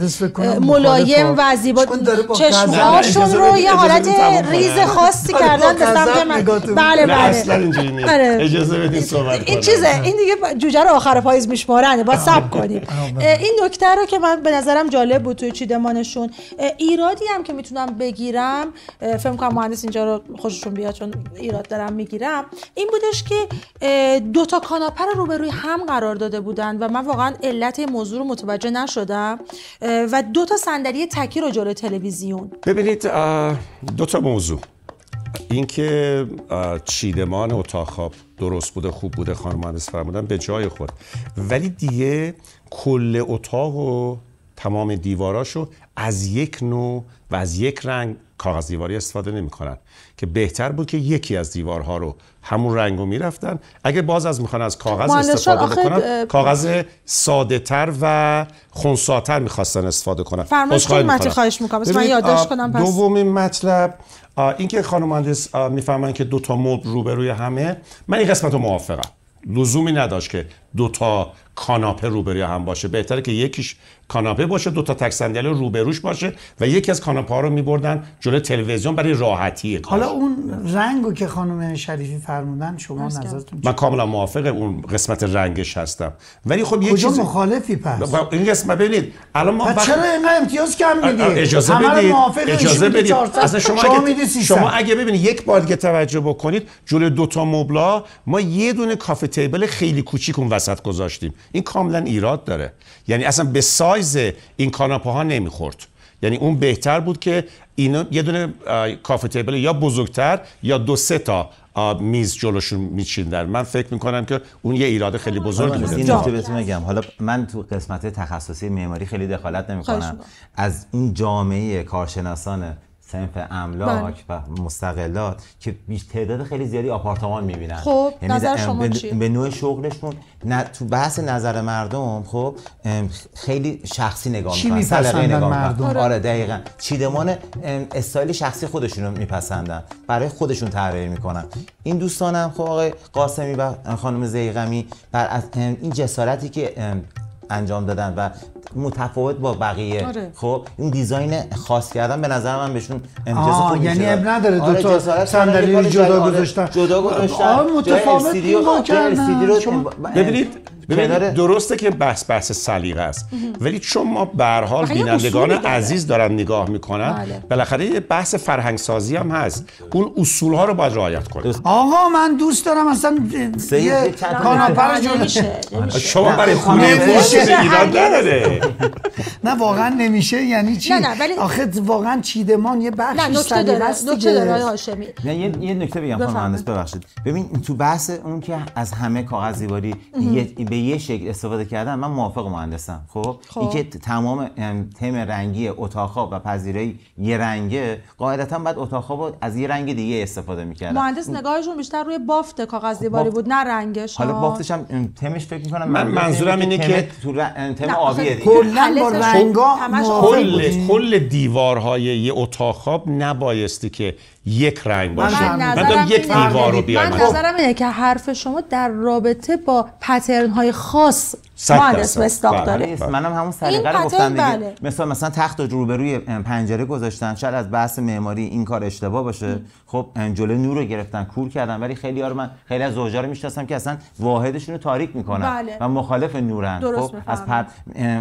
ملایم. و زیبا با چشمهاشون رو یه حالت. ریز خاصی با کردن به سمت من بله بله آره. اجازه بدید صحبت این. چیزه این دیگه جوجه رو آخر پاییز میشمارن باید سب کنیم این نکته رو که من به نظرم جالب بود توی چیدمانشون ایرادی هم که می‌تونم بگیرم فکر کنم مهندس اینجا رو خوششون بیاد چون ایراد دارم می‌گیرم این بودش که دو تا کاناپه رو روبروی هم قرار داده بودن و من واقعا علت موضوع رو متوجه نشدم. اه، و دو تا صندلی تکی رو جلوی تلویزیون. ببینید دو تا موضوع. اینکه چیدمان اتاق خواب درست بوده خوب بوده خانم مهندس فرمودن به جای خود. ولی دیگه کل اتاق و تمام دیواراشو از یک نوع و از یک رنگ کاغذ دیواری استفاده نمی‌کنن. که بهتر بود که یکی از دیوارها رو همون رنگ رو می‌رفتن اگه باز از می‌خوان از کاغذ استفاده بکنن اه، کاغذ ساده تر و خونساتر می‌خواستن استفاده کنن فرمایش کنید، می‌کنم. خواهش می‌کنم. من یادداشت کنم پس. دومین مطلب اینکه خانم مهندس می‌فهمن که دو تا مبل روبروی همه من این قسمت رو موافقم لزومی نداشت که دو تا کاناپه روبروی هم باشه. بهتره که یکیش کاناپه باشه دو تا تک صندلی روبروش باشه و یکی از کاناپه ها رو میبردن جلوی تلویزیون برای راحتی کار. حالا اون رنگو که خانم شریفی فرمودن شما نظرتون من کاملا موافق اون قسمت رنگش هستم. ولی خب یه چیزی مخالفی پس؟ این قسمت ببینید الان ما وقت- چرا اینقدر امتیاز کم میدی؟ اجازه بدید اجازه بدید. 400 اصلا شما اگه میدی 300 شما اگه ببینید یک بار دیگه توجه بکنید جلوی دو تا مبلا ما یه دونه کافه تیبل خیلی کوچیک اون وسط گذاشتیم. این کاملا ایراد داره. یعنی اصلا به سایز این کاناپه ها نمی‌خورد. یعنی اون بهتر بود که اینا یه دونه کافه تیبل یا بزرگتر یا دو سه تا میز جلوشون میچیندن. من فکر می‌کنم که اون یه ایراد خیلی بزرگی آقا، بوده این نکته بهتون بگم. حالا من تو قسمت تخصصی معماری خیلی دخالت نمی خواهش کنم می‌کنم. از این جامعه کارشناسان صنف املاک و مستقلات که بیش تعداد خیلی زیادی آپارتمان می‌بینن خب، نظر شما چیه؟ به نوع شغلشون نه تو بحث نظر مردم خب خیلی شخصی نگاه چی می‌کنن می‌پسندن نگاه مردم؟ می‌کنن آره. آره دقیقا چیدمان استایل شخصی خودشون رو میپسندن برای خودشون طراحی می‌کنن این دوستانم خب آقای قاسمی و خانم زیغمی بر از این جسارتی که ام، انجام دادن و متفاوت با بقیه آره. خب این دیزاین خاص کردن به نظر من بهشون امتیاز خوبی یعنی میشه اب نداره دو آره، تا صندلی جدا آره، گذاشتن. جدا گذاشتن متفاوت جای کردن. شما- ببینید ببینید درسته که بحث بحث سلیقه است ولی چون ما به هر حال بینندگان. عزیز دارن نگاه می‌کنن بله. بالاخره یه بحث فرهنگ سازی هم هست اون اصول ها رو باید رعایت کنید آقا من دوست دارم اصلا یه کاناپه رو نمیشه. شما برای خونه نمیشه. خودتون ایراد نداره نه واقعا نمیشه یعنی چی نه، نه، ولی- آخه واقعا چیدمان یه بخشی نه نکته داره نکته داره. هاشمی نه یه, یه نکته بگم خانم. مهندس ببخشید ببین تو بحث اون که از همه کاغذ دیواری به یه شکل استفاده کردن من موافق مهندسم خب خب. اینکه تمام ام، تم رنگی اتاق خواب و پذیرایی یه رنگه قاعدتا بعد اتاق از یه رنگ دیگه استفاده می‌کردن مهندس نگاهشون بیشتر روی بافت کاغذ دیواری بافت. بود نه رنگش حالا. بافتش هم تمش فکر می‌کنم من منظورم اینه که تو تم آبیه کلا با رنگا موافق کل؟ کل دیوارهای یه اتاق خواب نبایستی که یک رنگ باشه. من من نظرم دارم یک دیوار رو بیایم من نظرم اینه که حرف شما در رابطه با پترن های خاص مهندس درصد. مستاق بله. داره. منم همون سلیقه رو گفتم دیگه. بله. مثلا مثلا تخت رو روبروی پنجره گذاشتن. شاید از بحث معماری این کار اشتباه باشه. خب ام، جلوی نور رو گرفتن کور کردن. ولی خیلی ها رو من خیلی از زوجا رو می‌شناسم که اصلا واحدشون رو تاریک می‌کنن بله. و مخالف نورن. درست خب از پر...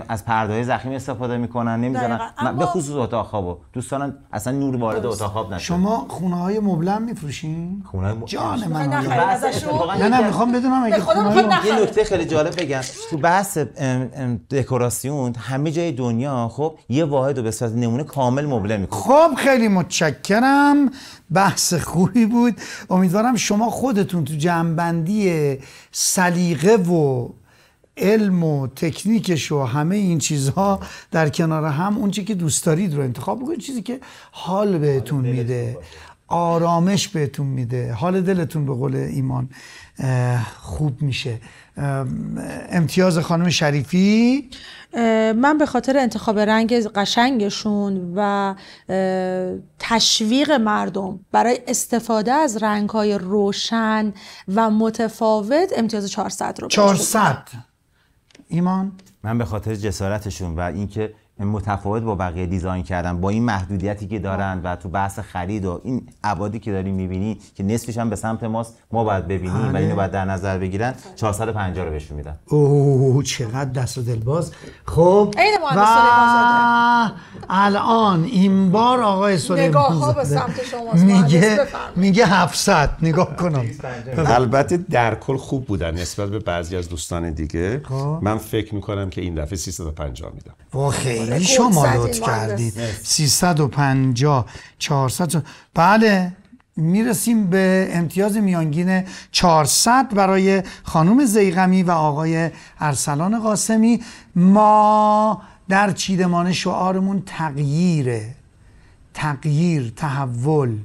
از پرده ضخیم استفاده می‌کنن. نمی‌ذارن اما- به خصوص اتاق خوابو. دوست دارن اصلا نور وارد اتاق خواب نشه. شما خونه های مبلم میفروشین؟ خونه م... جان من؟ نه نه می‌خوام بدونم اگه خونه یه نکته خیلی جالب بگم. تو بحث دکوراسیون همه جای دنیا خب یه واحد رو به صورت نمونه کامل مبله می‌کنه. خب خیلی متشکرم. بحث خوبی بود. امیدوارم شما خودتون تو جنبندی سلیقه و علم و تکنیکش و همه این چیزها در کنار هم اون چی که دوست دارید رو انتخاب بکنید چیزی که حال بهتون میده آرامش بهتون میده. حال دلتون به قول ایمان خوب میشه. امتیاز خانم شریفی؟ من به خاطر انتخاب رنگ قشنگشون و تشویق مردم برای استفاده از رنگهای روشن و متفاوت امتیاز 400 رو بهش 400 ایمان؟ من به خاطر جسارتشون و اینکه متفاوت با بقیه دیزاین کردن با این محدودیتی که دارن و تو بحث خرید و این ابعادی که داری می‌بینی که نصفش هم به سمت ماست ما باید ببینیم و بله. اینو باید در نظر بگیرن 450 رو بهشون میدم اوه چقدر دست و دلباز خب عین مهندس و الان این بار آقای سلیمان به سمت مهندس میگه بفرمایید. میگه 700 نگاه کنم. [laughs] البته در کل خوب بودن نسبت به بعضی از دوستان دیگه. خب. من فکر می‌کنم که این دفعه 350 میدم. وا خیلی شما لطف کردید. 350 400 بله می‌رسیم به امتیاز میانگین 400 برای خانم زیغمی و آقای ارسلان قاسمی. ما در چیدمان شعارمون تغییره تغییر تحول.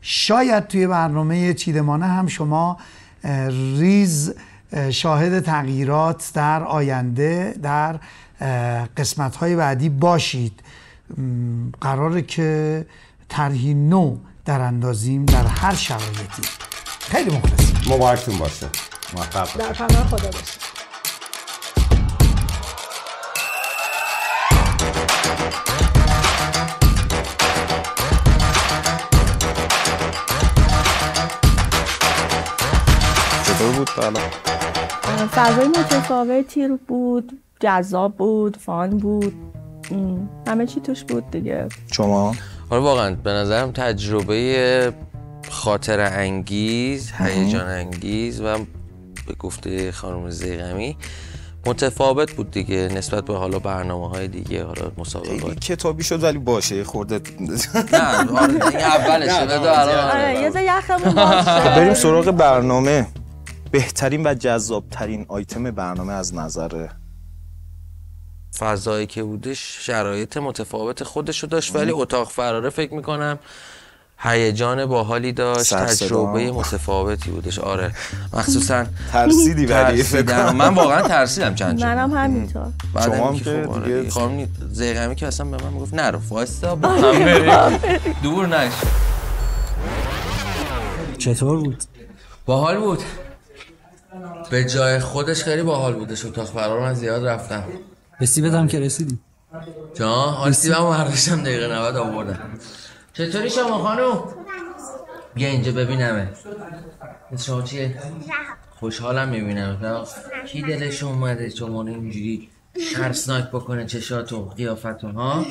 شاید توی برنامه چیدمانه هم شما ریز اه، شاهد تغییرات در آینده در قسمت های بعدی باشید. قراره که طرحی نو در اندازیم در هر شرایطی. خیلی مخلصیم. مبارکتون باشه. موفق در پناه خدا باشه. چطور بود؟ فضای متفاوتی بود. جذاب بود فان بود. همه چی توش بود دیگه. شما؟ آره واقعا به نظرم تجربه خاطر انگیز هیجان انگیز و به گفته خانم زیغمی متفاوت بود دیگه نسبت به حالا برنامه های دیگه حالا مسابقات. کتابی شد ولی باشه خورده. نه آره بده الان آره یه یخمون خب بریم سراغ برنامه. بهترین و جذابترین آیتم برنامه از نظر فضایی که بودش شرایط متفاوت خودشو داشت ولی اتاق فراره فکر می‌کنم هیجان باحالی داشت. تجربه متفاوتی بودش. آره. مخصوصا ترسیدی ولی فکر ترسیدم. کنم. من واقعا ترسیدم چند جا. منم همینطور. بعد شما هم که خب آره. دیگه- خانم زیغمی که اصلا به من می‌گفت نرو وایستا با هم بریم. [laughs] دور نشو چطور بود؟ باحال بود. به جای خودش خیلی باحال بودش. اتاق فرار من زیاد رفتم. رسیبت هم که رسیدی. جان آن سیبم برداشتم دقیقه 90 آوردم. چطوری شما خانم؟ بیا اینجا ببینمه. شما چیه؟ خوشحالم می‌بینم. کی دلش اومده شما اینجوری ترسناک بکنه چشاتون قیافتون ها؟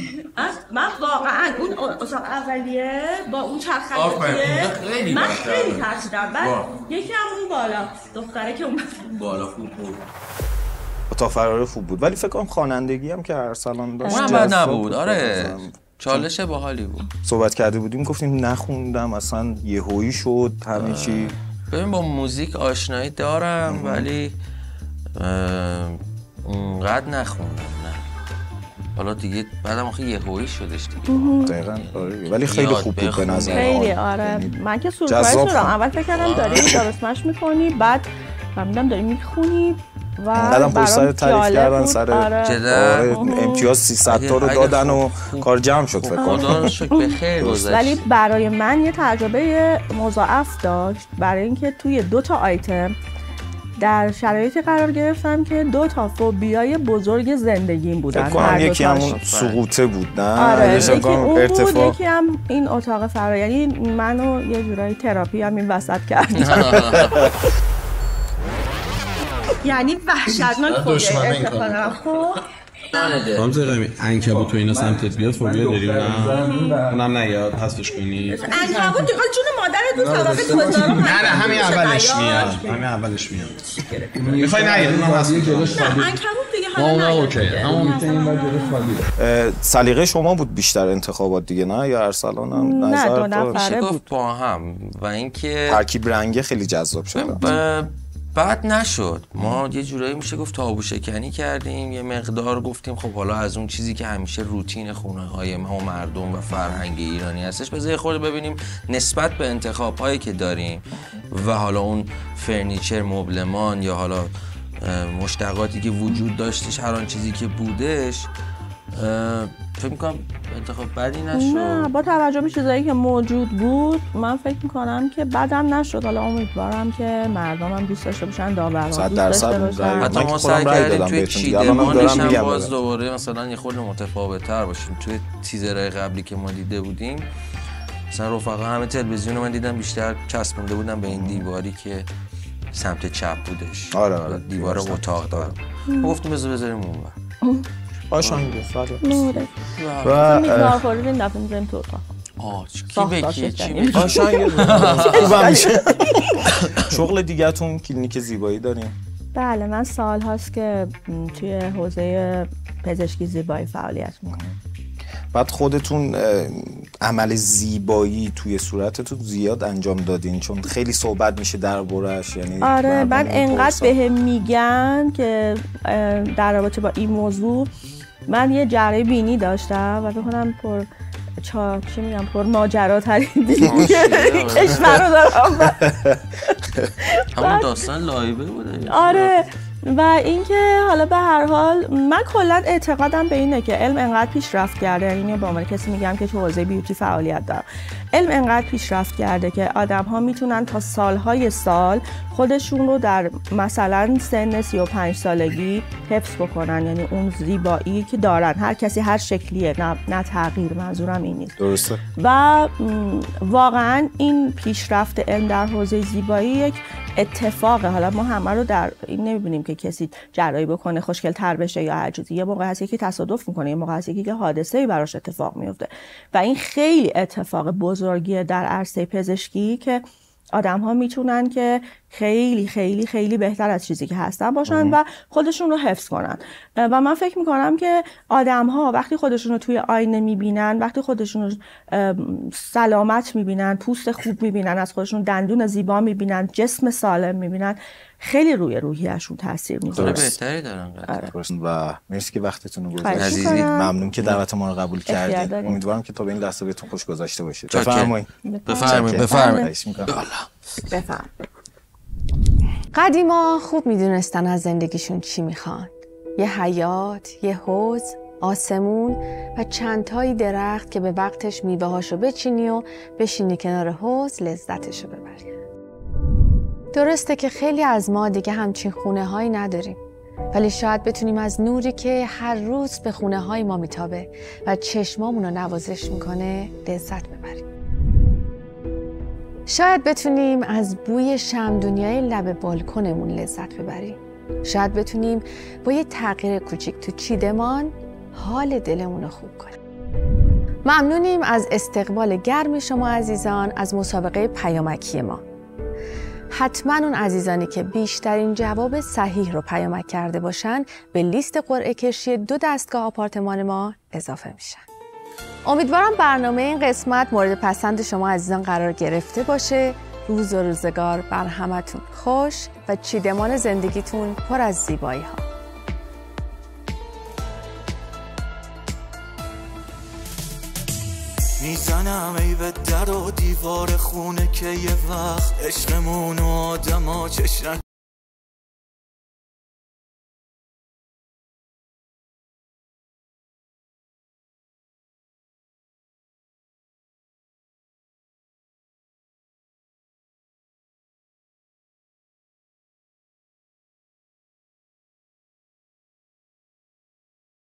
من واقعا اون اتاق اولیه با اون چرخ آفرین، اونجا خیلی من خیلی. ترسیدم. بعد. یکی هم اون بالا دختره که اومد. بالا خوب بود. اتاق فراره خوب بود. ولی فکر کنم خوانندگی هم که ارسلان داشت اونم بد نبود. بود. آره. چالش باحالی بود. صحبت کرده بودیم گفتیم نخوندم اصلا یهویی شد همه چی. ببین با موزیک آشنایی دارم ولی اه، اونقدر نخوندم نه. حالا دیگه بعدم آخه یهویی شدش دیگه. دقیقاً آره. ولی خیلی خوب بود به. نظر. خیلی آره. من که سورپرایز شدم. اول فکر کردم داری درستمش می‌کنی بعد فهمیدم داری می‌خونی. و پشت برام سر تعریف کردن. سر آره. آره امتیاز 300 تا رو دادن و کار جمع شد فکر کنم. [laughs] ولی برای من یه تجربه مضاعف داشت برای اینکه توی دو تا آیتم در شرایطی قرار گرفتم که دو تا فوبیای بزرگ زندگیم بودن. فکر کنم یکی. همون سقوطه بود نه؟ آره یه یکی اون بود ارتفاع یکی هم این اتاق فرا یعنی منو یه جورایی تراپی هم این وسط کرد. [laughs] [laughs] یعنی وحشتناک کار. دارم خب خانم زرقمی انکبوت و اینا سمتت بیاد فوبیا داری نه. اونم نیاد حذفش کنی انکبوت دیگه جون مادرت رو طبقه گذارم نه نه همین اولش میاد. همین اولش میاد. می‌خوای نیاد اونم کنی انکبوت دیگه ما حالا اوکی. سلیقه شما بود بیشتر انتخابات دیگه نه؟ یا ارسلان هم؟ نظر؟ میشه گفت با هم. و اینکه ترکیب رنگه خیلی جذاب شد بعد نشد. ما یه جورایی میشه گفت تابو شکنی کردیم یه مقدار گفتیم خب حالا از اون چیزی که همیشه روتین خونه های ما و مردم و فرهنگ ایرانی هستش بذار خورده ببینیم نسبت به انتخاب هایی که داریم و حالا اون فرنیچر مبلمان یا حالا مشتقاتی که وجود داشتش هر آن چیزی که بودش فکر می‌کنم انتخاب بدی نشد. نه با توجه به چیزایی که موجود بود من فکر می‌کنم که بدم نشد. حالا امیدوارم که مردم هم دوست داشته باشن داوران صد دوست داشته باشن. حتی ما سعی کردیم توی چیدمانش هم باز. دوباره مثلا یه خورده متفاوت تر باشیم. توی تیزرهای قبلی که ما دیده بودیم مثلا رفقا همه تلویزیون رو من دیدم بیشتر چسبونده بودم به این دیواری که سمت چپ بودش. آره، آره. دیوار اتاق دارم. گفتیم بذار بذاریم اون آشان نوره. و اه، میزار خوری این دفعه میزاریم تو اتاق. آه کی چی شکنی. بکی آشان خوبم میشه. شغل دیگهتون کلینیک زیبایی داریم. بله من سال هاست که م، توی حوزه پزشکی زیبایی فعالیت می‌کنم. بعد خودتون اه، عمل زیبایی توی صورتتون زیاد انجام دادین چون خیلی صحبت میشه دربارش یعنی آره مردم بعد انقدر می‌پرسن. به میگن که اه، در رابطه با این موضوع من یه جره بینی داشتم و بکنم پر چا چی میگم پر ماجراترین بینی [laughs] کشور رو دارم. همون داستان لایبه بوده. آره. و اینکه حالا به هر حال من کلا اعتقادم به اینه که علم انقدر پیشرفت کرده. یعنی به عنوان کسی میگم که تو حوزه بیوتی فعالیت دارم. علم انقدر پیشرفت کرده که آدم ها می‌تونن تا سالهای سال خودشون رو در مثلا سن 35 سالگی حفظ بکنن. یعنی اون زیبایی که دارن. هر کسی هر شکلیه. نه, نه تغییر منظورم این نیست. درسته. و واقعا این پیشرفت علم در حوزه زیبایی یک اتفاقه حالا ما همه رو در این نمی‌بینیم که کسی جراحی بکنه خوشگل تر بشه یا چیزی. یه موقع هست یکی تصادف می‌کنه یه موقع هست یکی که حادثه براش اتفاق میفته و این خیلی اتفاق بزرگیه در عرصه پزشکی که آدم ها می‌تونن که خیلی خیلی خیلی بهتر از چیزی که هستن باشن و خودشون رو حفظ کنن. و من فکر می‌کنم که آدم ها وقتی خودشون رو توی آینه می‌بینن وقتی خودشون رو ام، سلامت می‌بینن پوست خوب می‌بینن از خودشون دندون زیبا می‌بینن جسم سالم می‌بینن خیلی روی روحیشون تاثیر می‌ذاره بهتری دارن قطعا. درست. و مرسی که وقتتون رو گذاشتید. ممنون که دعوت ما رو قبول کردید. امیدوارم که تا به این لحظه بهتون خوش گذاشته باشید چاکر. بفرمایید بفرمایید،. بفرمایید. بفهم قدیما خوب می‌دونستن از زندگیشون چی می‌خوان یه حیات، یه حوز، آسمون و چندتایی درخت که به وقتش میوه هاشو بچینی و بشینی کنار حوز لذتشو ببری درسته که خیلی از ما دیگه همچین خونه هایی نداریم ولی شاید بتونیم از نوری که هر روز به خونه های ما میتابه و چشمامون رو نوازش می‌کنه لذت ببریم شاید بتونیم از بوی شمدونیای لب بالکنمون لذت ببریم. شاید بتونیم با یه تغییر کوچیک تو چیدمان حال دلمون رو خوب کنیم. ممنونیم از استقبال گرم شما عزیزان از مسابقه پیامکی ما. حتما اون عزیزانی که بیشترین جواب صحیح رو پیامک کرده باشن به لیست قرعه کشی دو دستگاه آپارتمان ما اضافه میشن. امیدوارم برنامه این قسمت مورد پسند شما عزیزان قرار گرفته باشه روز و روزگار بر همتون خوش و چیدمان زندگیتون پر از زیبایی ها می‌زنم ای به در و دیوار خونه که یه وقت عشقمون و آدما چشنک